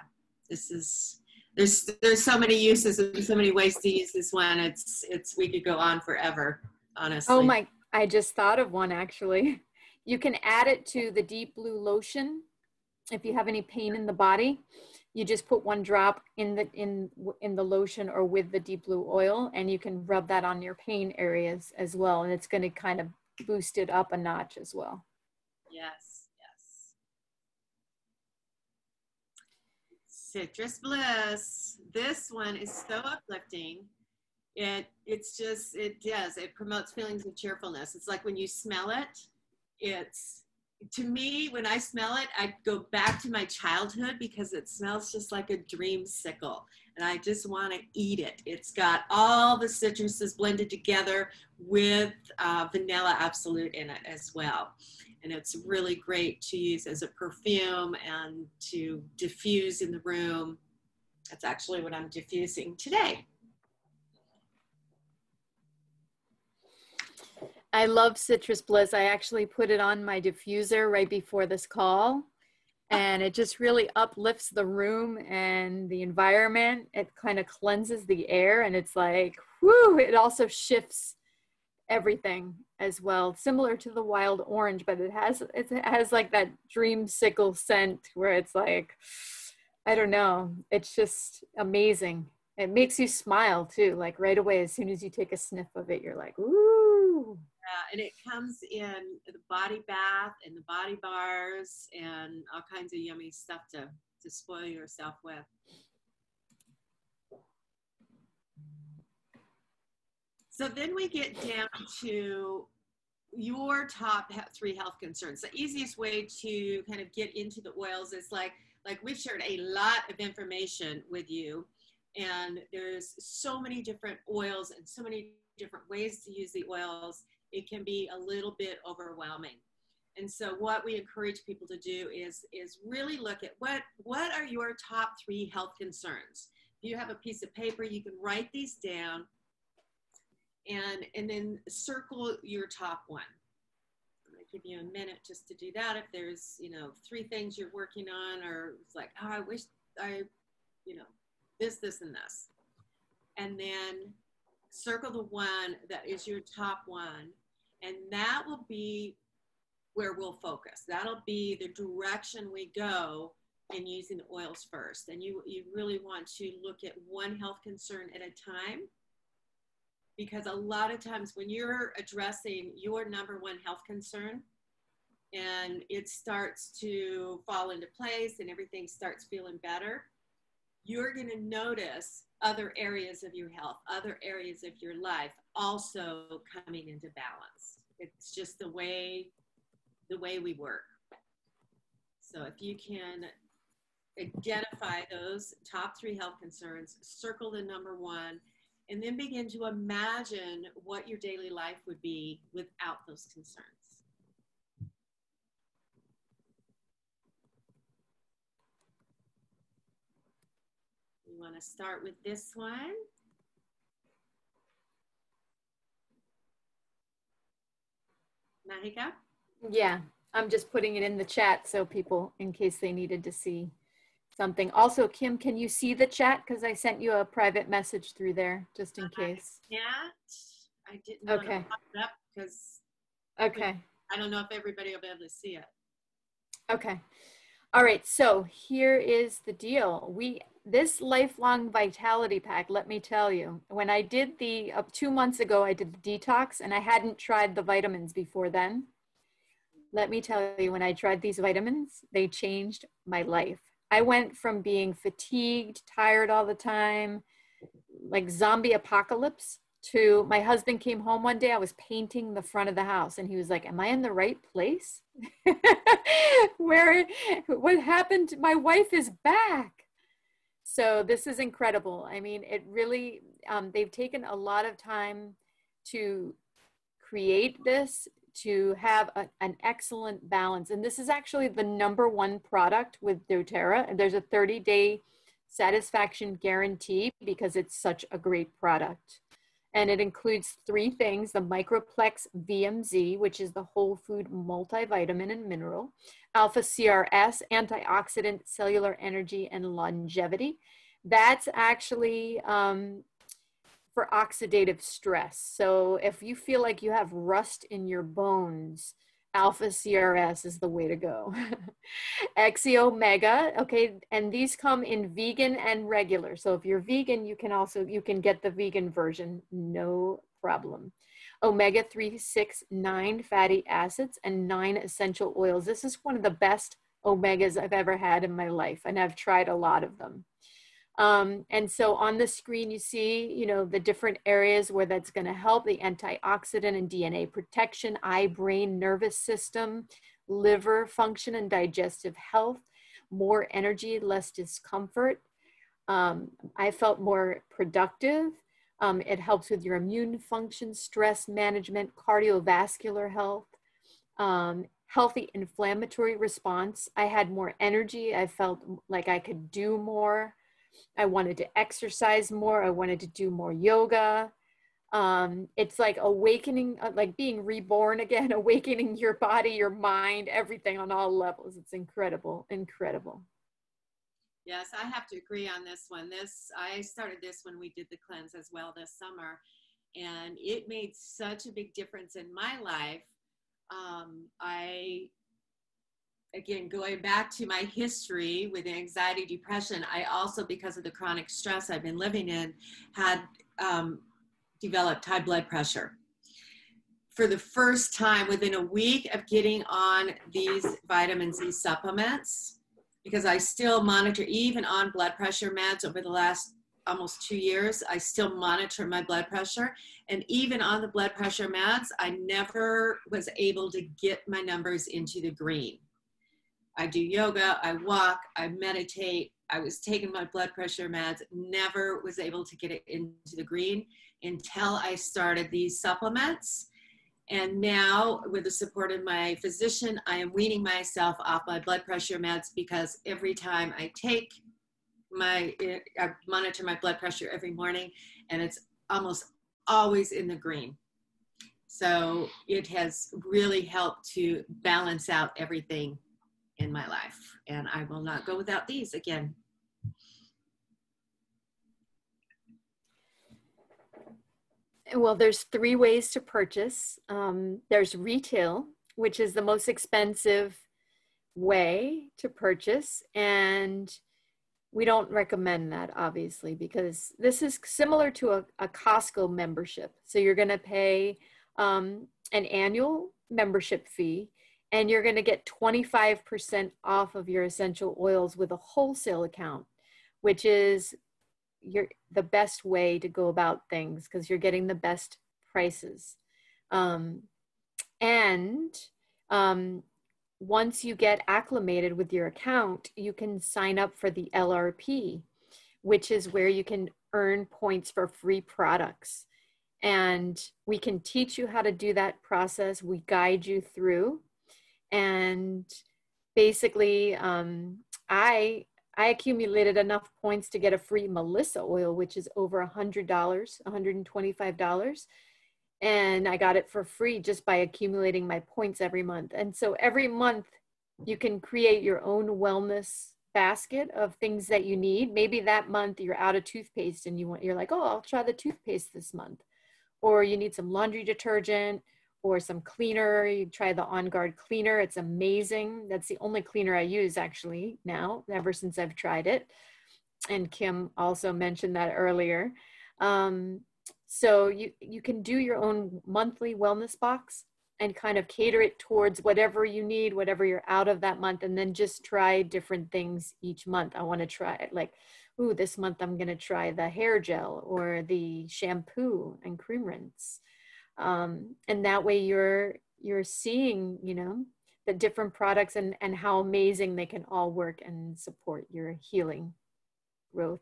this is there's there's so many uses and so many ways to use this one. It's it's we could go on forever, honestly. Oh my! I just thought of one actually. You can add it to the deep blue lotion if you have any pain in the body you just put one drop in the in in the lotion or with the deep blue oil and you can rub that on your pain areas as well and it's going to kind of boost it up a notch as well yes yes citrus bliss this one is so uplifting it it's just it does it promotes feelings of cheerfulness it's like when you smell it it's to me, when I smell it, I go back to my childhood because it smells just like a dreamsicle. And I just want to eat it. It's got all the citruses blended together with uh, vanilla absolute in it as well. And it's really great to use as a perfume and to diffuse in the room. That's actually what I'm diffusing today. I love Citrus Bliss. I actually put it on my diffuser right before this call. And it just really uplifts the room and the environment. It kind of cleanses the air and it's like, whoo, it also shifts everything as well. Similar to the wild orange, but it has it has like that dreamsicle scent where it's like, I don't know, it's just amazing. It makes you smile too, like right away as soon as you take a sniff of it, you're like, ooh and it comes in the body bath and the body bars and all kinds of yummy stuff to, to spoil yourself with. So then we get down to your top three health concerns. The easiest way to kind of get into the oils is like, like we've shared a lot of information with you and there's so many different oils and so many different ways to use the oils it can be a little bit overwhelming. And so what we encourage people to do is, is really look at what, what are your top three health concerns. If you have a piece of paper, you can write these down and, and then circle your top one. I'm give you a minute just to do that. If there's, you know, three things you're working on or it's like, oh, I wish I, you know, this, this, and this. And then circle the one that is your top one and that will be where we'll focus. That'll be the direction we go in using the oils first. And you, you really want to look at one health concern at a time because a lot of times when you're addressing your number one health concern and it starts to fall into place and everything starts feeling better, you're going to notice other areas of your health, other areas of your life also coming into balance. It's just the way the way we work. So if you can identify those top three health concerns, circle the number one, and then begin to imagine what your daily life would be without those concerns. We want to start with this one. Majica? Yeah, I'm just putting it in the chat so people, in case they needed to see something. Also, Kim, can you see the chat? Because I sent you a private message through there, just in case. Yeah, I didn't okay. up because okay. I don't know if everybody will be able to see it. Okay. All right, so here is the deal. We this lifelong vitality pack, let me tell you, when I did the uh, two months ago, I did the detox and I hadn't tried the vitamins before then. Let me tell you, when I tried these vitamins, they changed my life. I went from being fatigued, tired all the time, like zombie apocalypse, to my husband came home one day. I was painting the front of the house, and he was like, Am I in the right place? Where, what happened? My wife is back. So this is incredible. I mean, it really, um, they've taken a lot of time to create this, to have a, an excellent balance. And this is actually the number one product with doTERRA. And there's a 30 day satisfaction guarantee because it's such a great product. and it includes three things the Microplex VMZ, which is the whole food multivitamin and mineral, Alpha CRS, antioxidant, cellular energy, and longevity. That's actually um, for oxidative stress. So if you feel like you have rust in your bones, Alpha CRS is the way to go. xEO Mega, okay, and these come in vegan and regular. So if you're vegan, you can also you can get the vegan version, no problem. Omega 3, 6, 9 fatty acids and 9 essential oils. This is one of the best omegas I've ever had in my life, and I've tried a lot of them. Um, and so on the screen, you see, you know, the different areas where that's going to help the antioxidant and DNA protection, eye, brain, nervous system, liver function and digestive health, more energy, less discomfort. Um, I felt more productive. Um, it helps with your immune function, stress management, cardiovascular health, um, healthy inflammatory response. I had more energy. I felt like I could do more. I wanted to exercise more. I wanted to do more yoga. Um, it's like awakening, uh, like being reborn again, awakening your body, your mind, everything on all levels. It's incredible, incredible. Yes, I have to agree on this one. This I started this when we did the cleanse as well this summer, and it made such a big difference in my life. Um, I again, going back to my history with anxiety, depression, I also, because of the chronic stress I've been living in, had um, developed high blood pressure. For the first time within a week of getting on these vitamin Z supplements, because I still monitor, even on blood pressure meds over the last almost two years, I still monitor my blood pressure. And even on the blood pressure meds, I never was able to get my numbers into the green I do yoga, I walk, I meditate. I was taking my blood pressure meds, never was able to get it into the green until I started these supplements. And now, with the support of my physician, I am weaning myself off my blood pressure meds because every time I take my, I monitor my blood pressure every morning, and it's almost always in the green. So it has really helped to balance out everything in my life. And I will not go without these again. Well, there's three ways to purchase. Um, there's retail, which is the most expensive way to purchase. And we don't recommend that, obviously, because this is similar to a, a Costco membership. So you're going to pay um, an annual membership fee and you're going to get 25% off of your essential oils with a wholesale account, which is your the best way to go about things because you're getting the best prices. Um, and um, once you get acclimated with your account, you can sign up for the LRP, which is where you can earn points for free products. And we can teach you how to do that process. We guide you through and basically um, i i accumulated enough points to get a free melissa oil which is over a hundred dollars $125 and i got it for free just by accumulating my points every month. And so every month you can create your own wellness basket of things that you need. Maybe that month you're out of toothpaste and you want you're like oh i'll try the toothpaste this month. Or you need some laundry detergent or some cleaner. You try the On Guard cleaner. It's amazing. That's the only cleaner I use actually now, ever since I've tried it. And Kim also mentioned that earlier. Um, so you, you can do your own monthly wellness box and kind of cater it towards whatever you need, whatever you're out of that month, and then just try different things each month. I want to try it like, ooh, this month I'm going to try the hair gel or the shampoo and cream rinse um, and that way you're you're seeing you know the different products and and how amazing they can all work and support your healing growth.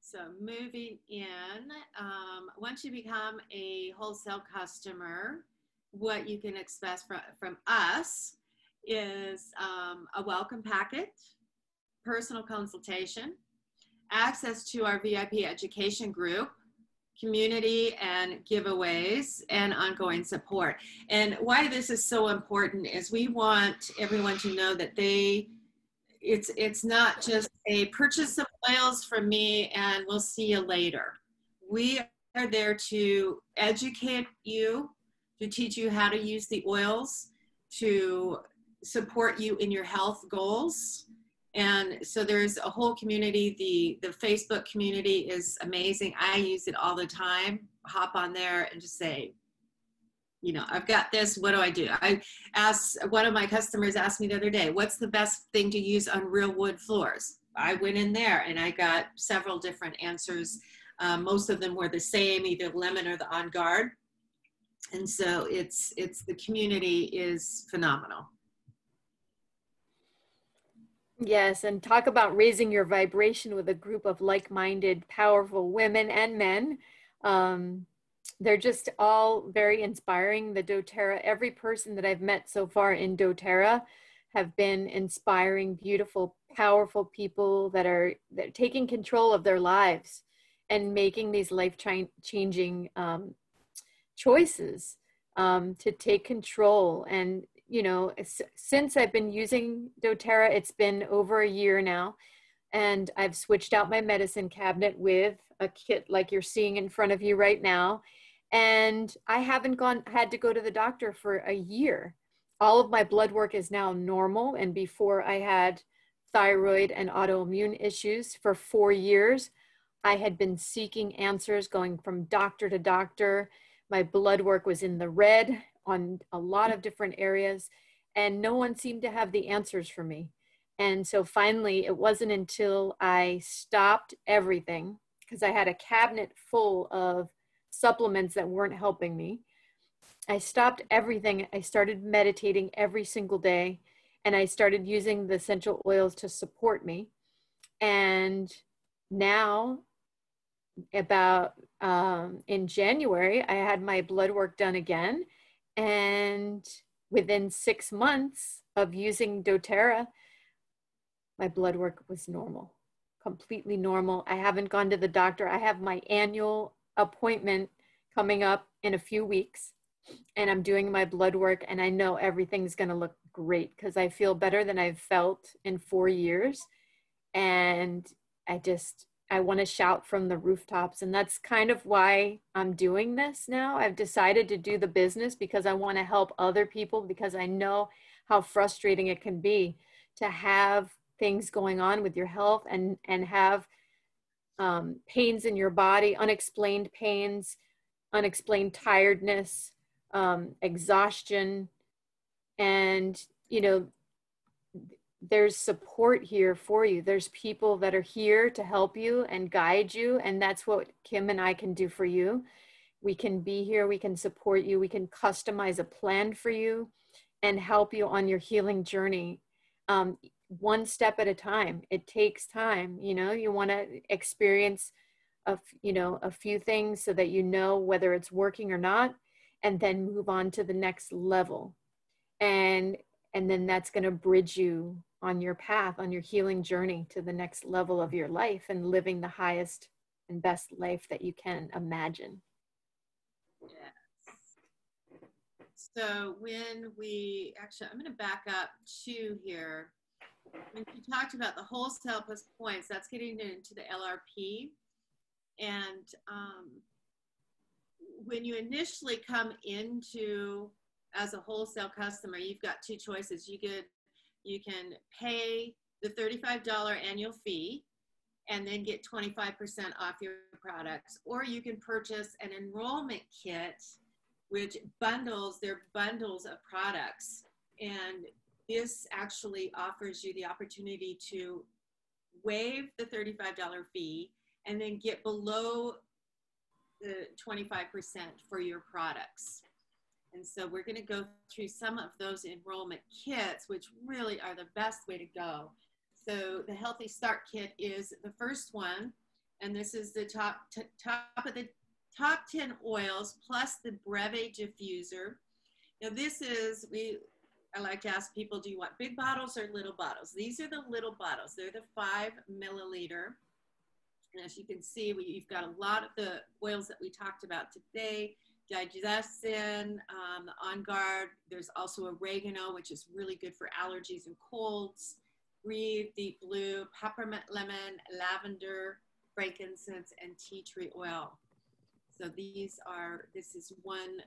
So moving in um, once you become a wholesale customer what you can expect from, from us is um, a welcome packet personal consultation access to our VIP education group, community and giveaways, and ongoing support. And why this is so important is we want everyone to know that they it's it's not just a purchase of oils from me and we'll see you later. We are there to educate you, to teach you how to use the oils, to support you in your health goals. And so there's a whole community. The, the Facebook community is amazing. I use it all the time. Hop on there and just say, you know, I've got this, what do I do? I asked, one of my customers asked me the other day, what's the best thing to use on real wood floors? I went in there and I got several different answers. Um, most of them were the same, either lemon or the on guard. And so it's, it's, the community is phenomenal. Yes, and talk about raising your vibration with a group of like-minded, powerful women and men. Um, they're just all very inspiring. The doTERRA, every person that I've met so far in doTERRA have been inspiring, beautiful, powerful people that are, that taking control of their lives and making these life changing um, choices um, to take control. And, you know, since I've been using doTERRA, it's been over a year now. And I've switched out my medicine cabinet with a kit like you're seeing in front of you right now and I haven't gone had to go to the doctor for a year. All of my blood work is now normal, and before I had thyroid and autoimmune issues for four years. I had been seeking answers, going from doctor to doctor. My blood work was in the red on a lot of different areas, and no one seemed to have the answers for me. And so finally, it wasn't until I stopped everything because I had a cabinet full of supplements that weren't helping me. I stopped everything. I started meditating every single day and I started using the essential oils to support me. And now, about um, in January, I had my blood work done again. And within six months of using doTERRA, my blood work was normal, completely normal. I haven't gone to the doctor. I have my annual appointment coming up in a few weeks and I'm doing my blood work and I know everything's going to look great because I feel better than I've felt in 4 years and I just I want to shout from the rooftops and that's kind of why I'm doing this now. I've decided to do the business because I want to help other people because I know how frustrating it can be to have things going on with your health and and have um, pains in your body, unexplained pains, unexplained tiredness, um, exhaustion, and you know, there's support here for you. There's people that are here to help you and guide you, and that's what Kim and I can do for you. We can be here, we can support you, we can customize a plan for you and help you on your healing journey. Um, one step at a time. It takes time. You know, you want to experience a you know a few things so that you know whether it's working or not, and then move on to the next level. And and then that's going to bridge you on your path on your healing journey to the next level of your life and living the highest and best life that you can imagine. Yes. So when we actually, I'm going to back up to here when you talked about the wholesale plus points, that's getting into the LRP. And um, when you initially come into as a wholesale customer, you've got two choices. You get you can pay the $35 annual fee and then get 25% off your products, or you can purchase an enrollment kit which bundles their bundles of products and this actually offers you the opportunity to waive the $35 fee and then get below the 25% for your products. And so we're going to go through some of those enrollment kits, which really are the best way to go. So the Healthy Start Kit is the first one, and this is the top top of the top 10 oils plus the Brevi diffuser. Now this is we I like to ask people, do you want big bottles or little bottles? These are the little bottles. They're the five milliliter. And as you can see, we, you've got a lot of the oils that we talked about today. DigestZen, um, On Guard. There's also oregano, which is really good for allergies and colds. Breathe, Deep Blue, Peppermint Lemon, Lavender, Frankincense, and Tea Tree Oil. So these are, this is one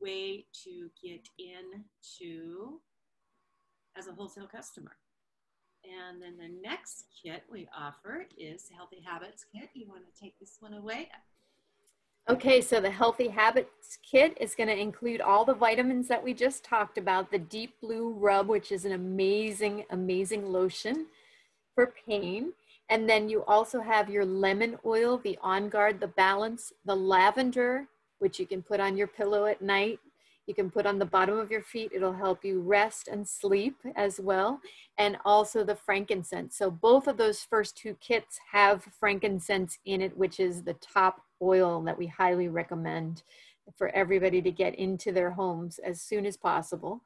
way to get into as a wholesale customer. And then the next kit we offer is Healthy Habits Kit. You want to take this one away? Okay, so the Healthy Habits Kit is going to include all the vitamins that we just talked about, the Deep Blue Rub, which is an amazing, amazing lotion for pain. And then you also have your lemon oil, the On Guard, the Balance, the lavender, which you can put on your pillow at night you can put on the bottom of your feet. It'll help you rest and sleep as well. And also the frankincense. So both of those first two kits have frankincense in it, which is the top oil that we highly recommend for everybody to get into their homes as soon as possible.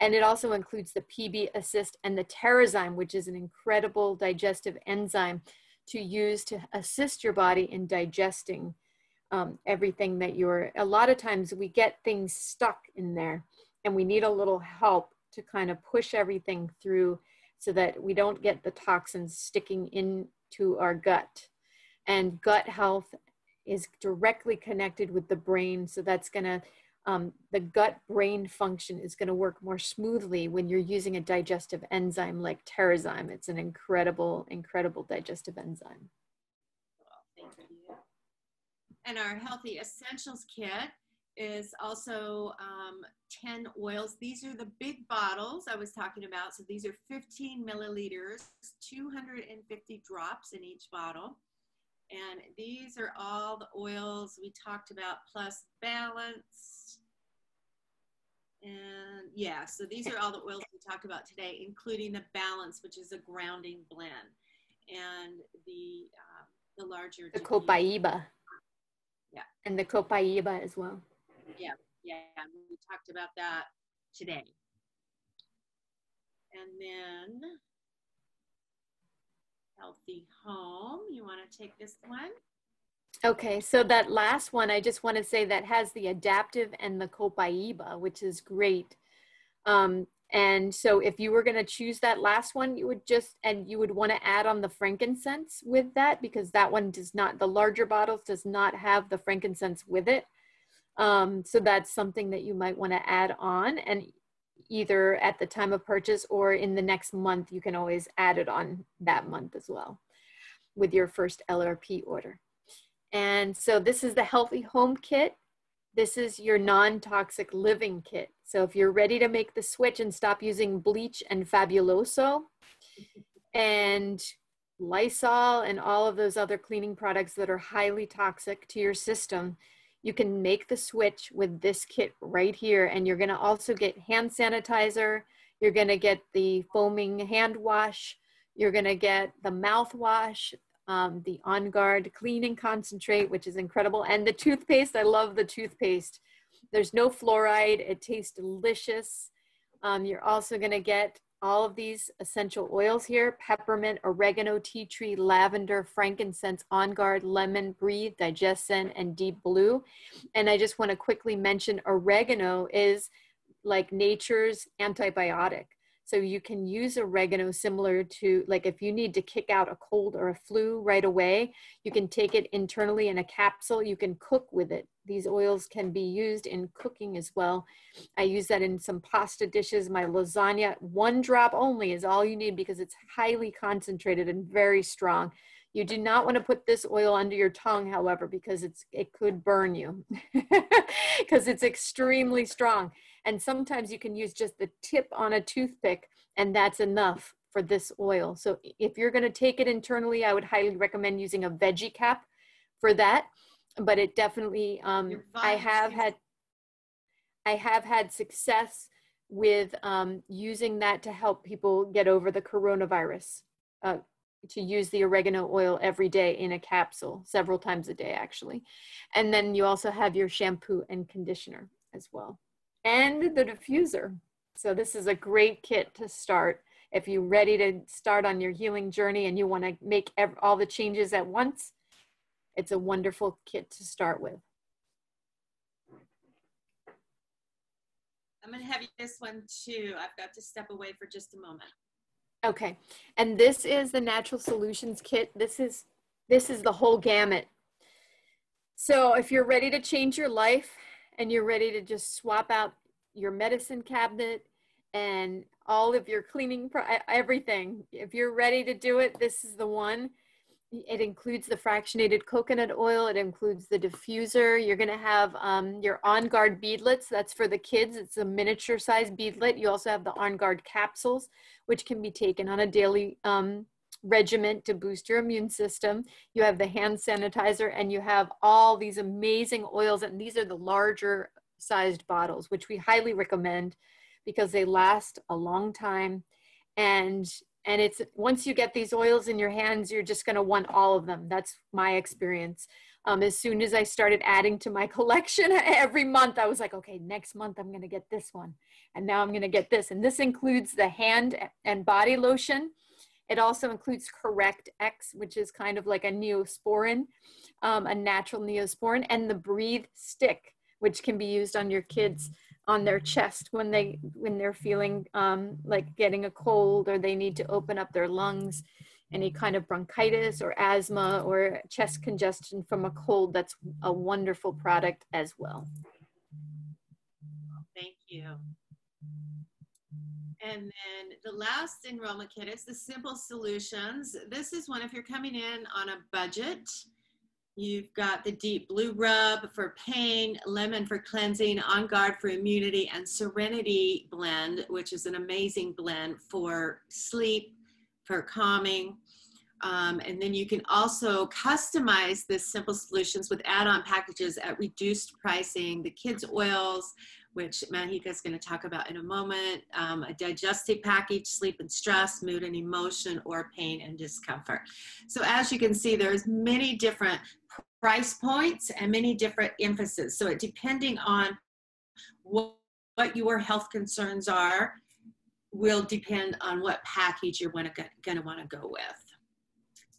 And it also includes the PB Assist and the Terrazyme, which is an incredible digestive enzyme to use to assist your body in digesting um, everything that you're, a lot of times we get things stuck in there and we need a little help to kind of push everything through so that we don't get the toxins sticking into our gut. And gut health is directly connected with the brain. So that's going to, um, the gut brain function is going to work more smoothly when you're using a digestive enzyme like Terrazyme. It's an incredible, incredible digestive enzyme. And our Healthy Essentials Kit is also um, 10 oils. These are the big bottles I was talking about. So these are 15 milliliters, 250 drops in each bottle. And these are all the oils we talked about, plus balance. And yeah, so these are all the oils we talked about today, including the balance, which is a grounding blend, and the uh, the larger. The copaiba. Yeah. And the Copaiba as well. Yeah, yeah. We talked about that today. And then Healthy Home. You want to take this one? Okay, so that last one, I just want to say that has the Adaptiv and the Copaiba, which is great. Um, and so if you were going to choose that last one, you would just, and you would want to add on the frankincense with that because that one does not, the larger bottles does not have the frankincense with it. Um, so that's something that you might want to add on and either at the time of purchase or in the next month, you can always add it on that month as well with your first LRP order. And so this is the Healthy Home Kit. This is your non-toxic living kit. So if you're ready to make the switch and stop using bleach and Fabuloso and Lysol and all of those other cleaning products that are highly toxic to your system, you can make the switch with this kit right here. And you're gonna also get hand sanitizer, you're gonna get the foaming hand wash, you're gonna get the mouthwash, um, the On Guard cleaning concentrate, which is incredible. And the toothpaste, I love the toothpaste. There's no fluoride, it tastes delicious. Um, you're also gonna get all of these essential oils here, peppermint, oregano, tea tree, lavender, frankincense, On Guard, lemon, breathe, DigestZen, and deep blue. And I just wanna quickly mention oregano is like nature's antibiotic. So you can use oregano similar to like if you need to kick out a cold or a flu right away, you can take it internally in a capsule. You can cook with it. These oils can be used in cooking as well. I use that in some pasta dishes. My lasagna, one drop only is all you need because it's highly concentrated and very strong. You do not want to put this oil under your tongue, however, because it's it could burn you because it's extremely strong. And sometimes you can use just the tip on a toothpick and that's enough for this oil. So if you're gonna take it internally, I would highly recommend using a veggie cap for that. But it definitely, um, I have had, I have had success with um, using that to help people get over the coronavirus. Uh, to use the oregano oil every day in a capsule, several times a day actually. And then you also have your shampoo and conditioner as well and the diffuser. So this is a great kit to start if you're ready to start on your healing journey and you want to make all the changes at once. It's a wonderful kit to start with. I'm going to have you this one too. I've got to step away for just a moment. Okay. And this is the Natural Solutions Kit. This is this is the whole gamut. So if you're ready to change your life and you're ready to just swap out your medicine cabinet and all of your cleaning everything, if you're ready to do it, this is the one. It includes the fractionated coconut oil. It includes the diffuser. You're going to have um, your On Guard beadlets. That's for the kids. It's a miniature size beadlet. You also have the On Guard capsules, which can be taken on a daily um, to boost your immune system. You have the hand sanitizer and you have all these amazing oils. And these are the larger sized bottles, which we highly recommend because they last a long time. And and it's once you get these oils in your hands you're just going to want all of them. That's my experience. Um, as soon as i started adding to my collection every month i was like okay next month i'm going to get this one. And now i'm going to get this. And this includes the hand and body lotion. It also includes correct x which is kind of like a neosporin um, a natural neosporin and the breathe stick which can be used on your kids on their chest when they when they're feeling um, like getting a cold or they need to open up their lungs any kind of bronchitis or asthma or chest congestion from a cold that's a wonderful product as well. Thank you. And then the last enrollment kit is the simple solutions. This is one if you're coming in on a budget You've got the deep blue rub for pain, lemon for cleansing, on guard for immunity, and serenity blend, which is an amazing blend for sleep, for calming. Um, and then you can also customize this simple solutions with add-on packages at reduced pricing. The kids oils, which Majica is going to talk about in a moment, um, a digestive package, sleep and stress, mood and emotion, or pain and discomfort. So as you can see, there's many different price points and many different emphasis. So it depending on what, what your health concerns are will depend on what package you're going to want to go with.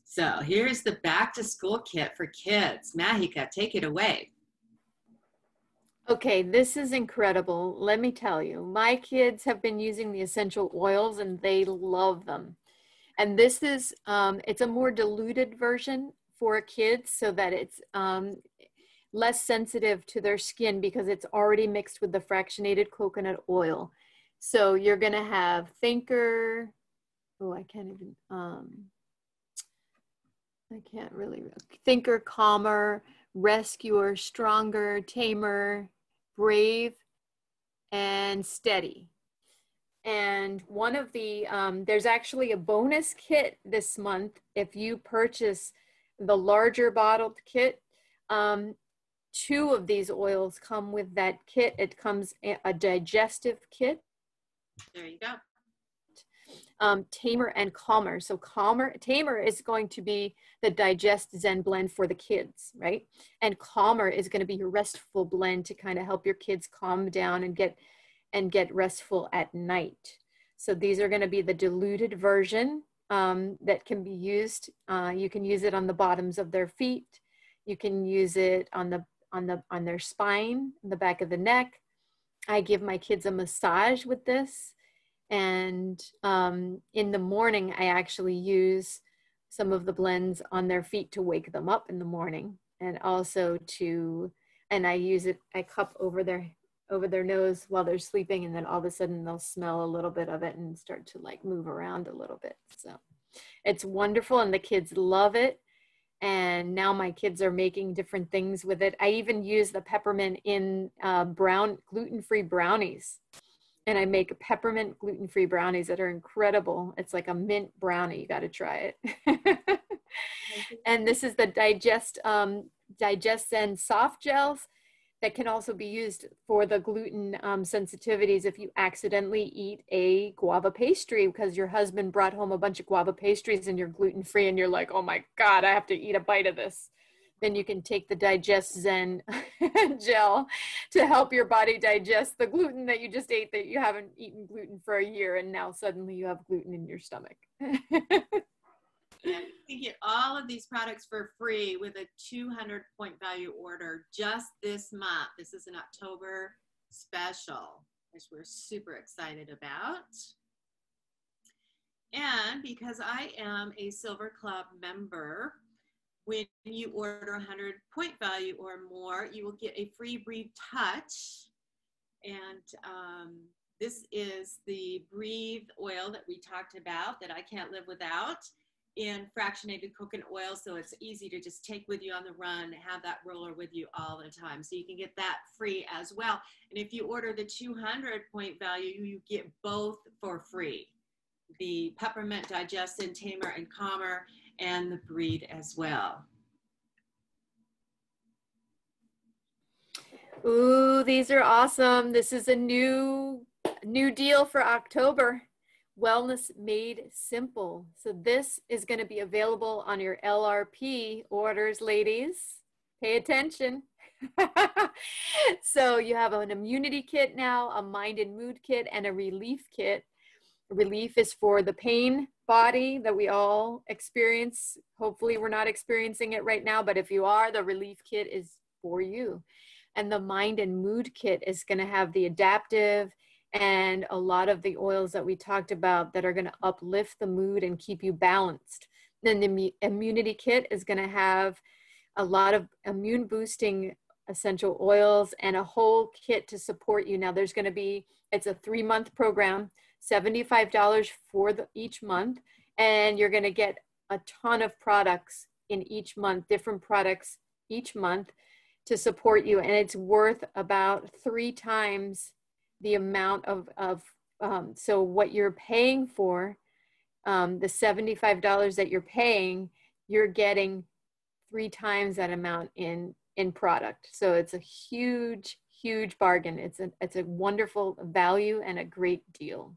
So here's the back to school kit for kids. Majica, take it away. Okay, this is incredible. Let me tell you, my kids have been using the essential oils and they love them. And this is, um, it's a more diluted version for kids so that it's um, less sensitive to their skin because it's already mixed with the fractionated coconut oil. So you're gonna have Thinker, oh, I can't even, um, I can't really, Thinker, Calmer, Rescuer, Stronger, Tamer, Brave, and Steady. And one of the, um, there's actually a bonus kit this month if you purchase the larger bottled kit. Um, two of these oils come with that kit. It comes a digestive kit. There you go. Um, tamer and calmer. So calmer, tamer is going to be the DigestZen blend for the kids, right? And calmer is going to be your restful blend to kind of help your kids calm down and get and get restful at night. So these are going to be the diluted version um, that can be used. Uh, you can use it on the bottoms of their feet. You can use it on the on the on their spine, the back of the neck. I give my kids a massage with this, and um, in the morning I actually use some of the blends on their feet to wake them up in the morning, and also to and I use it. I cup over their over their nose while they're sleeping and then all of a sudden they'll smell a little bit of it and start to like move around a little bit. So it's wonderful and the kids love it. And now my kids are making different things with it. I even use the peppermint in uh, brown gluten-free brownies and i make peppermint gluten-free brownies that are incredible. It's like a mint brownie. You got to try it. And this is the digest um, DigestZen soft gels that can also be used for the gluten um, sensitivities if you accidentally eat a guava pastry because your husband brought home a bunch of guava pastries and you're gluten free and you're like, oh my God, I have to eat a bite of this. Then you can take the DigestZen gel to help your body digest the gluten that you just ate that you haven't eaten gluten for a year and now suddenly you have gluten in your stomach. And you can get all of these products for free with a 200 point value order just this month. This is an October special, which we're super excited about. And because I am a Silver Club member, when you order 100 point value or more, you will get a free Breathe Touch. And um, this is the Breathe oil that we talked about that I can't live without in fractionated coconut oil. So it's easy to just take with you on the run, have that roller with you all the time. So you can get that free as well. And if you order the 200 point value, you get both for free. The peppermint DigestZen, tamer and calmer, and the breed as well. Ooh, these are awesome. This is a new new deal for October. Wellness Made Simple. So this is going to be available on your LRP orders, ladies. Pay attention. so you have an immunity kit now, a mind and mood kit, and a relief kit. Relief is for the pain body that we all experience. Hopefully, we're not experiencing it right now, but if you are, the relief kit is for you. And the mind and mood kit is going to have the Adaptiv and a lot of the oils that we talked about that are going to uplift the mood and keep you balanced. Then the immunity kit is going to have a lot of immune boosting essential oils and a whole kit to support you. Now there's going to be it's a 3 month program, $75 for the, each month and you're going to get a ton of products in each month, different products each month to support you and it's worth about 3 times the amount of, of um, so what you're paying for, um, the $75 that you're paying, you're getting three times that amount in, in product. So it's a huge, huge bargain. It's a, it's a wonderful value and a great deal.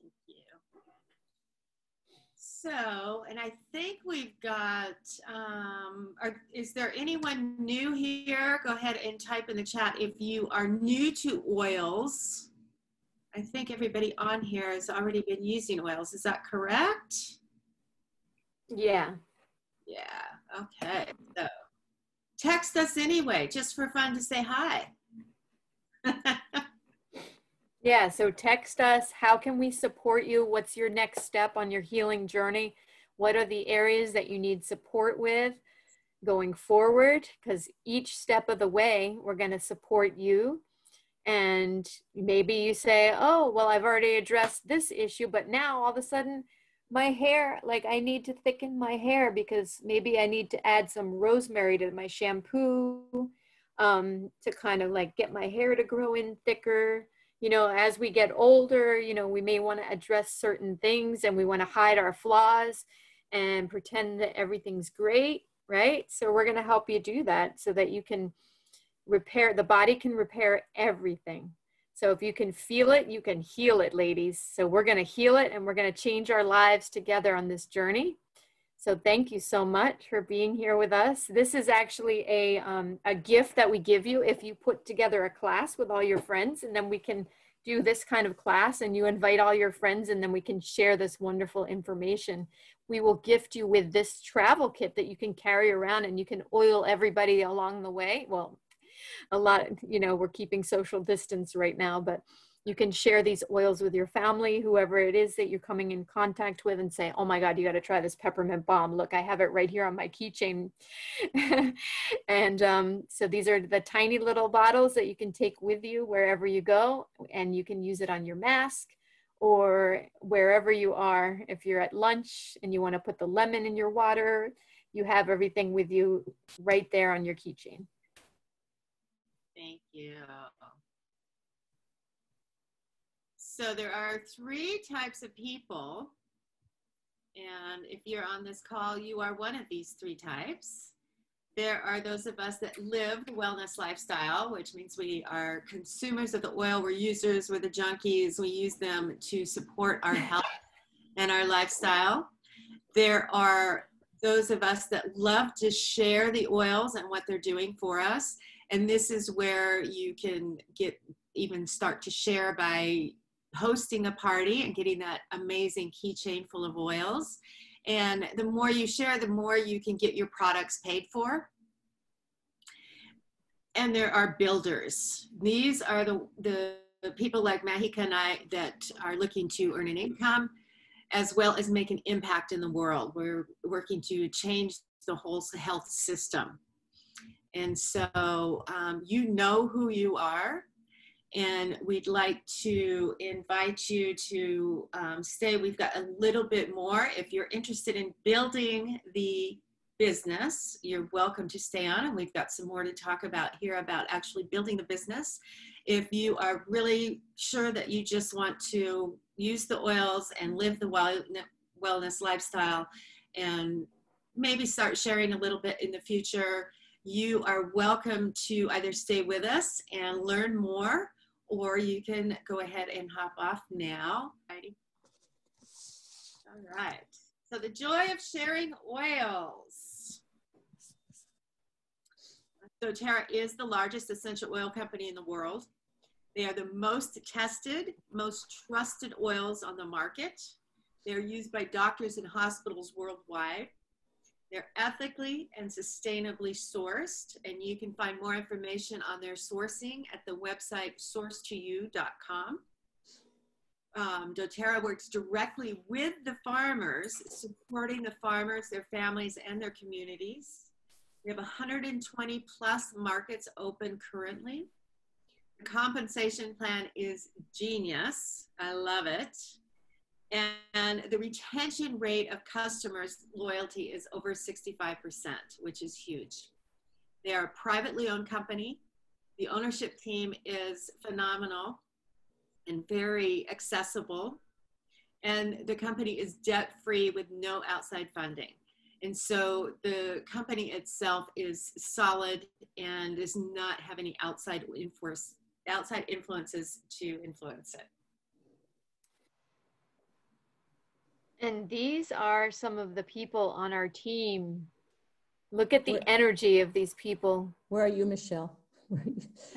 Thank you. So, and I think we've got, um, are, is there anyone new here? Go ahead and type in the chat if you are new to oils. I think everybody on here has already been using oils. Is that correct? Yeah. Yeah. Okay. So text us anyway, just for fun to say hi. Yeah, so text us. How can we support you? What's your next step on your healing journey? What are the areas that you need support with going forward? Because each step of the way, we're going to support you. And maybe you say, oh, well, I've already addressed this issue, but now all of a sudden, my hair, like I need to thicken my hair because maybe I need to add some rosemary to my shampoo um, to kind of like get my hair to grow in thicker you know, as we get older, you know, we may want to address certain things and we want to hide our flaws and pretend that everything's great, right? So we're going to help you do that so that you can repair, the body can repair everything. So if you can feel it, you can heal it, ladies. So we're going to heal it and we're going to change our lives together on this journey. So thank you so much for being here with us. This is actually a, um, a gift that we give you if you put together a class with all your friends and then we can do this kind of class and you invite all your friends and then we can share this wonderful information. We will gift you with this travel kit that you can carry around and you can oil everybody along the way. Well, a lot, you know, we're keeping social distance right now, but you can share these oils with your family, whoever it is that you're coming in contact with, and say, Oh my God, you got to try this peppermint bomb. Look, I have it right here on my keychain. and um, so these are the tiny little bottles that you can take with you wherever you go, and you can use it on your mask or wherever you are. If you're at lunch and you want to put the lemon in your water, you have everything with you right there on your keychain. Thank you. So there are three types of people. And if you're on this call, you are one of these three types. There are those of us that live the wellness lifestyle, which means we are consumers of the oil, we're users, we're the junkies, we use them to support our health and our lifestyle. There are those of us that love to share the oils and what they're doing for us. And this is where you can get even start to share by hosting a party and getting that amazing keychain full of oils. And the more you share, the more you can get your products paid for. And there are builders. These are the, the, people like Majica and I that are looking to earn an income as well as make an impact in the world. We're working to change the whole health system. And so um, you know who you are and we'd like to invite you to um, stay. We've got a little bit more. If you're interested in building the business, you're welcome to stay on, and we've got some more to talk about here about actually building the business. If you are really sure that you just want to use the oils and live the wellness lifestyle and maybe start sharing a little bit in the future, you are welcome to either stay with us and learn more or you can go ahead and hop off now. All right. So the joy of sharing oils. doTERRA is the largest essential oil company in the world. They are the most tested, most trusted oils on the market. They're used by doctors and hospitals worldwide. They're ethically and sustainably sourced, and you can find more information on their sourcing at the website sourcetoyou.com. Um, doTERRA works directly with the farmers, supporting the farmers, their families, and their communities. We have 120 plus markets open currently. The compensation plan is genius. I love it. And the retention rate of customers loyalty is over 65%, which is huge. They are a privately owned company. The ownership team is phenomenal and very accessible. And the company is debt free with no outside funding. And so the company itself is solid and does not have any outside influence, outside influences to influence it. And these are some of the people on our team. Look at the Where, energy of these people. Where are you, Michelle?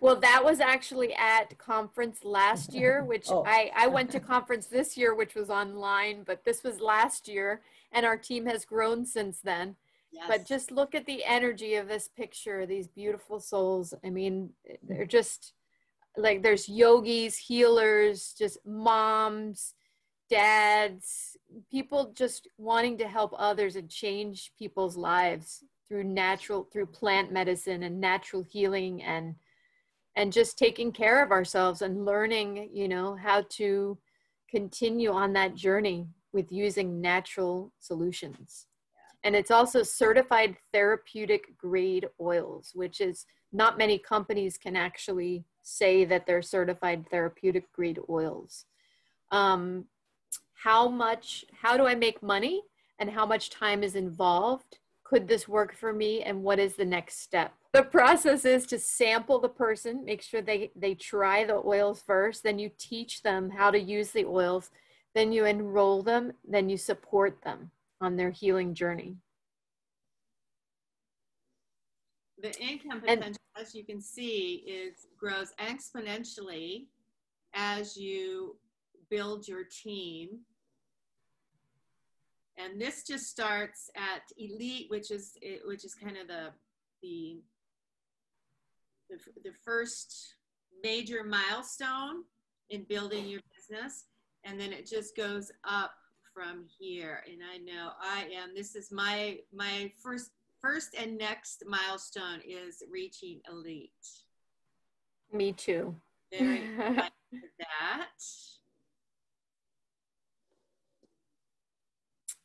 well, that was actually at conference last year, which oh. I, I went to conference this year, which was online, but this was last year, and our team has grown since then. Yes. But just look at the energy of this picture, these beautiful souls. I mean, they're just like there's yogis, healers, just moms, dads, people just wanting to help others and change people's lives through natural through plant medicine and natural healing and and just taking care of ourselves and learning, you know, how to continue on that journey with using natural solutions. And it's also certified therapeutic grade oils, which is not many companies can actually say that they're certified therapeutic grade oils. Um, how much, how do I make money and how much time is involved? Could this work for me? And what is the next step? The process is to sample the person, make sure they, they try the oils first, then you teach them how to use the oils, then you enroll them, then you support them on their healing journey. The income potential, and, as you can see, is grows exponentially as you build your team and this just starts at elite, which is which is kind of the the the, the first major milestone in building your business, and then it just goes up from here. And I know I am. This is my my first first and next milestone is reaching elite. Me too. Very that.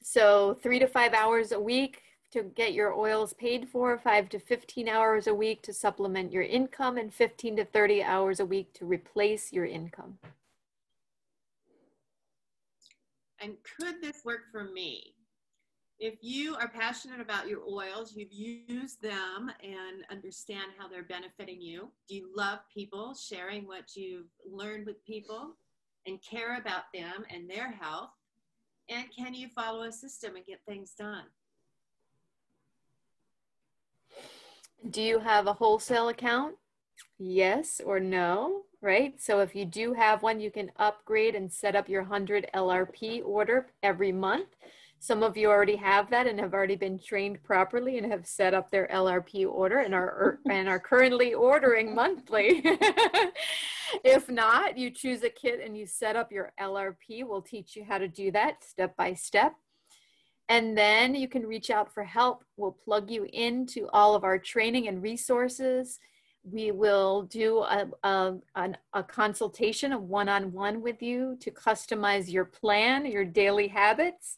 So three to five hours a week to get your oils paid for, five to 15 hours a week to supplement your income, and 15 to 30 hours a week to replace your income. And could this work for me? If you are passionate about your oils, you've used them and understand how they're benefiting you, do you love people, sharing what you've learned with people, and care about them and their health? And can you follow a system and get things done? Do you have a wholesale account? Yes or no? right? So if you do have one, you can upgrade and set up your 100 LRP order every month. Some of you already have that and have already been trained properly and have set up their LRP order and are er, and are currently ordering monthly. if not, you choose a kit and you set up your LRP. We'll teach you how to do that step by step. And then you can reach out for help. We'll plug you into all of our training and resources we will do a, a, a consultation, a one-on-one with you to customize your plan, your daily habits,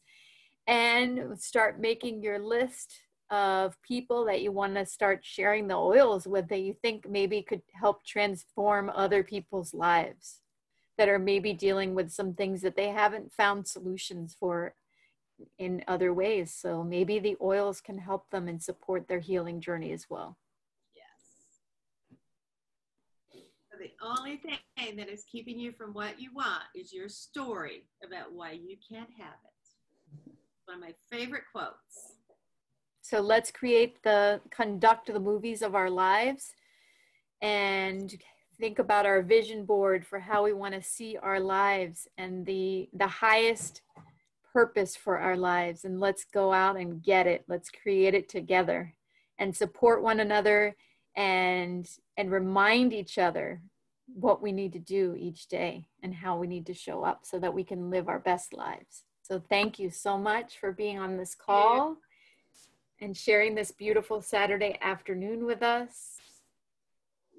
and start making your list of people that you want to start sharing the oils with that you think maybe could help transform other people's lives that are maybe dealing with some things that they haven't found solutions for in other ways. So maybe the oils can help them and support their healing journey as well. Yes. The only thing that is keeping you from what you want is your story about why you can't have it. One of my favorite quotes. So let's create the conduct the movies of our lives and think about our vision board for how we want to see our lives and the the highest purpose for our lives and let's go out and get it. Let's create it together and support one another and and remind each other what we need to do each day and how we need to show up so that we can live our best lives. So thank you so much for being on this call and sharing this beautiful Saturday afternoon with us.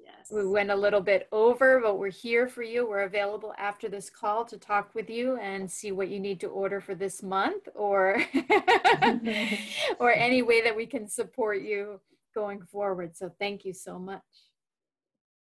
Yes. We went a little bit over, but we're here for you. We're available after this call to talk with you and see what you need to order for this month or or any way that we can support you going forward. So thank you so much.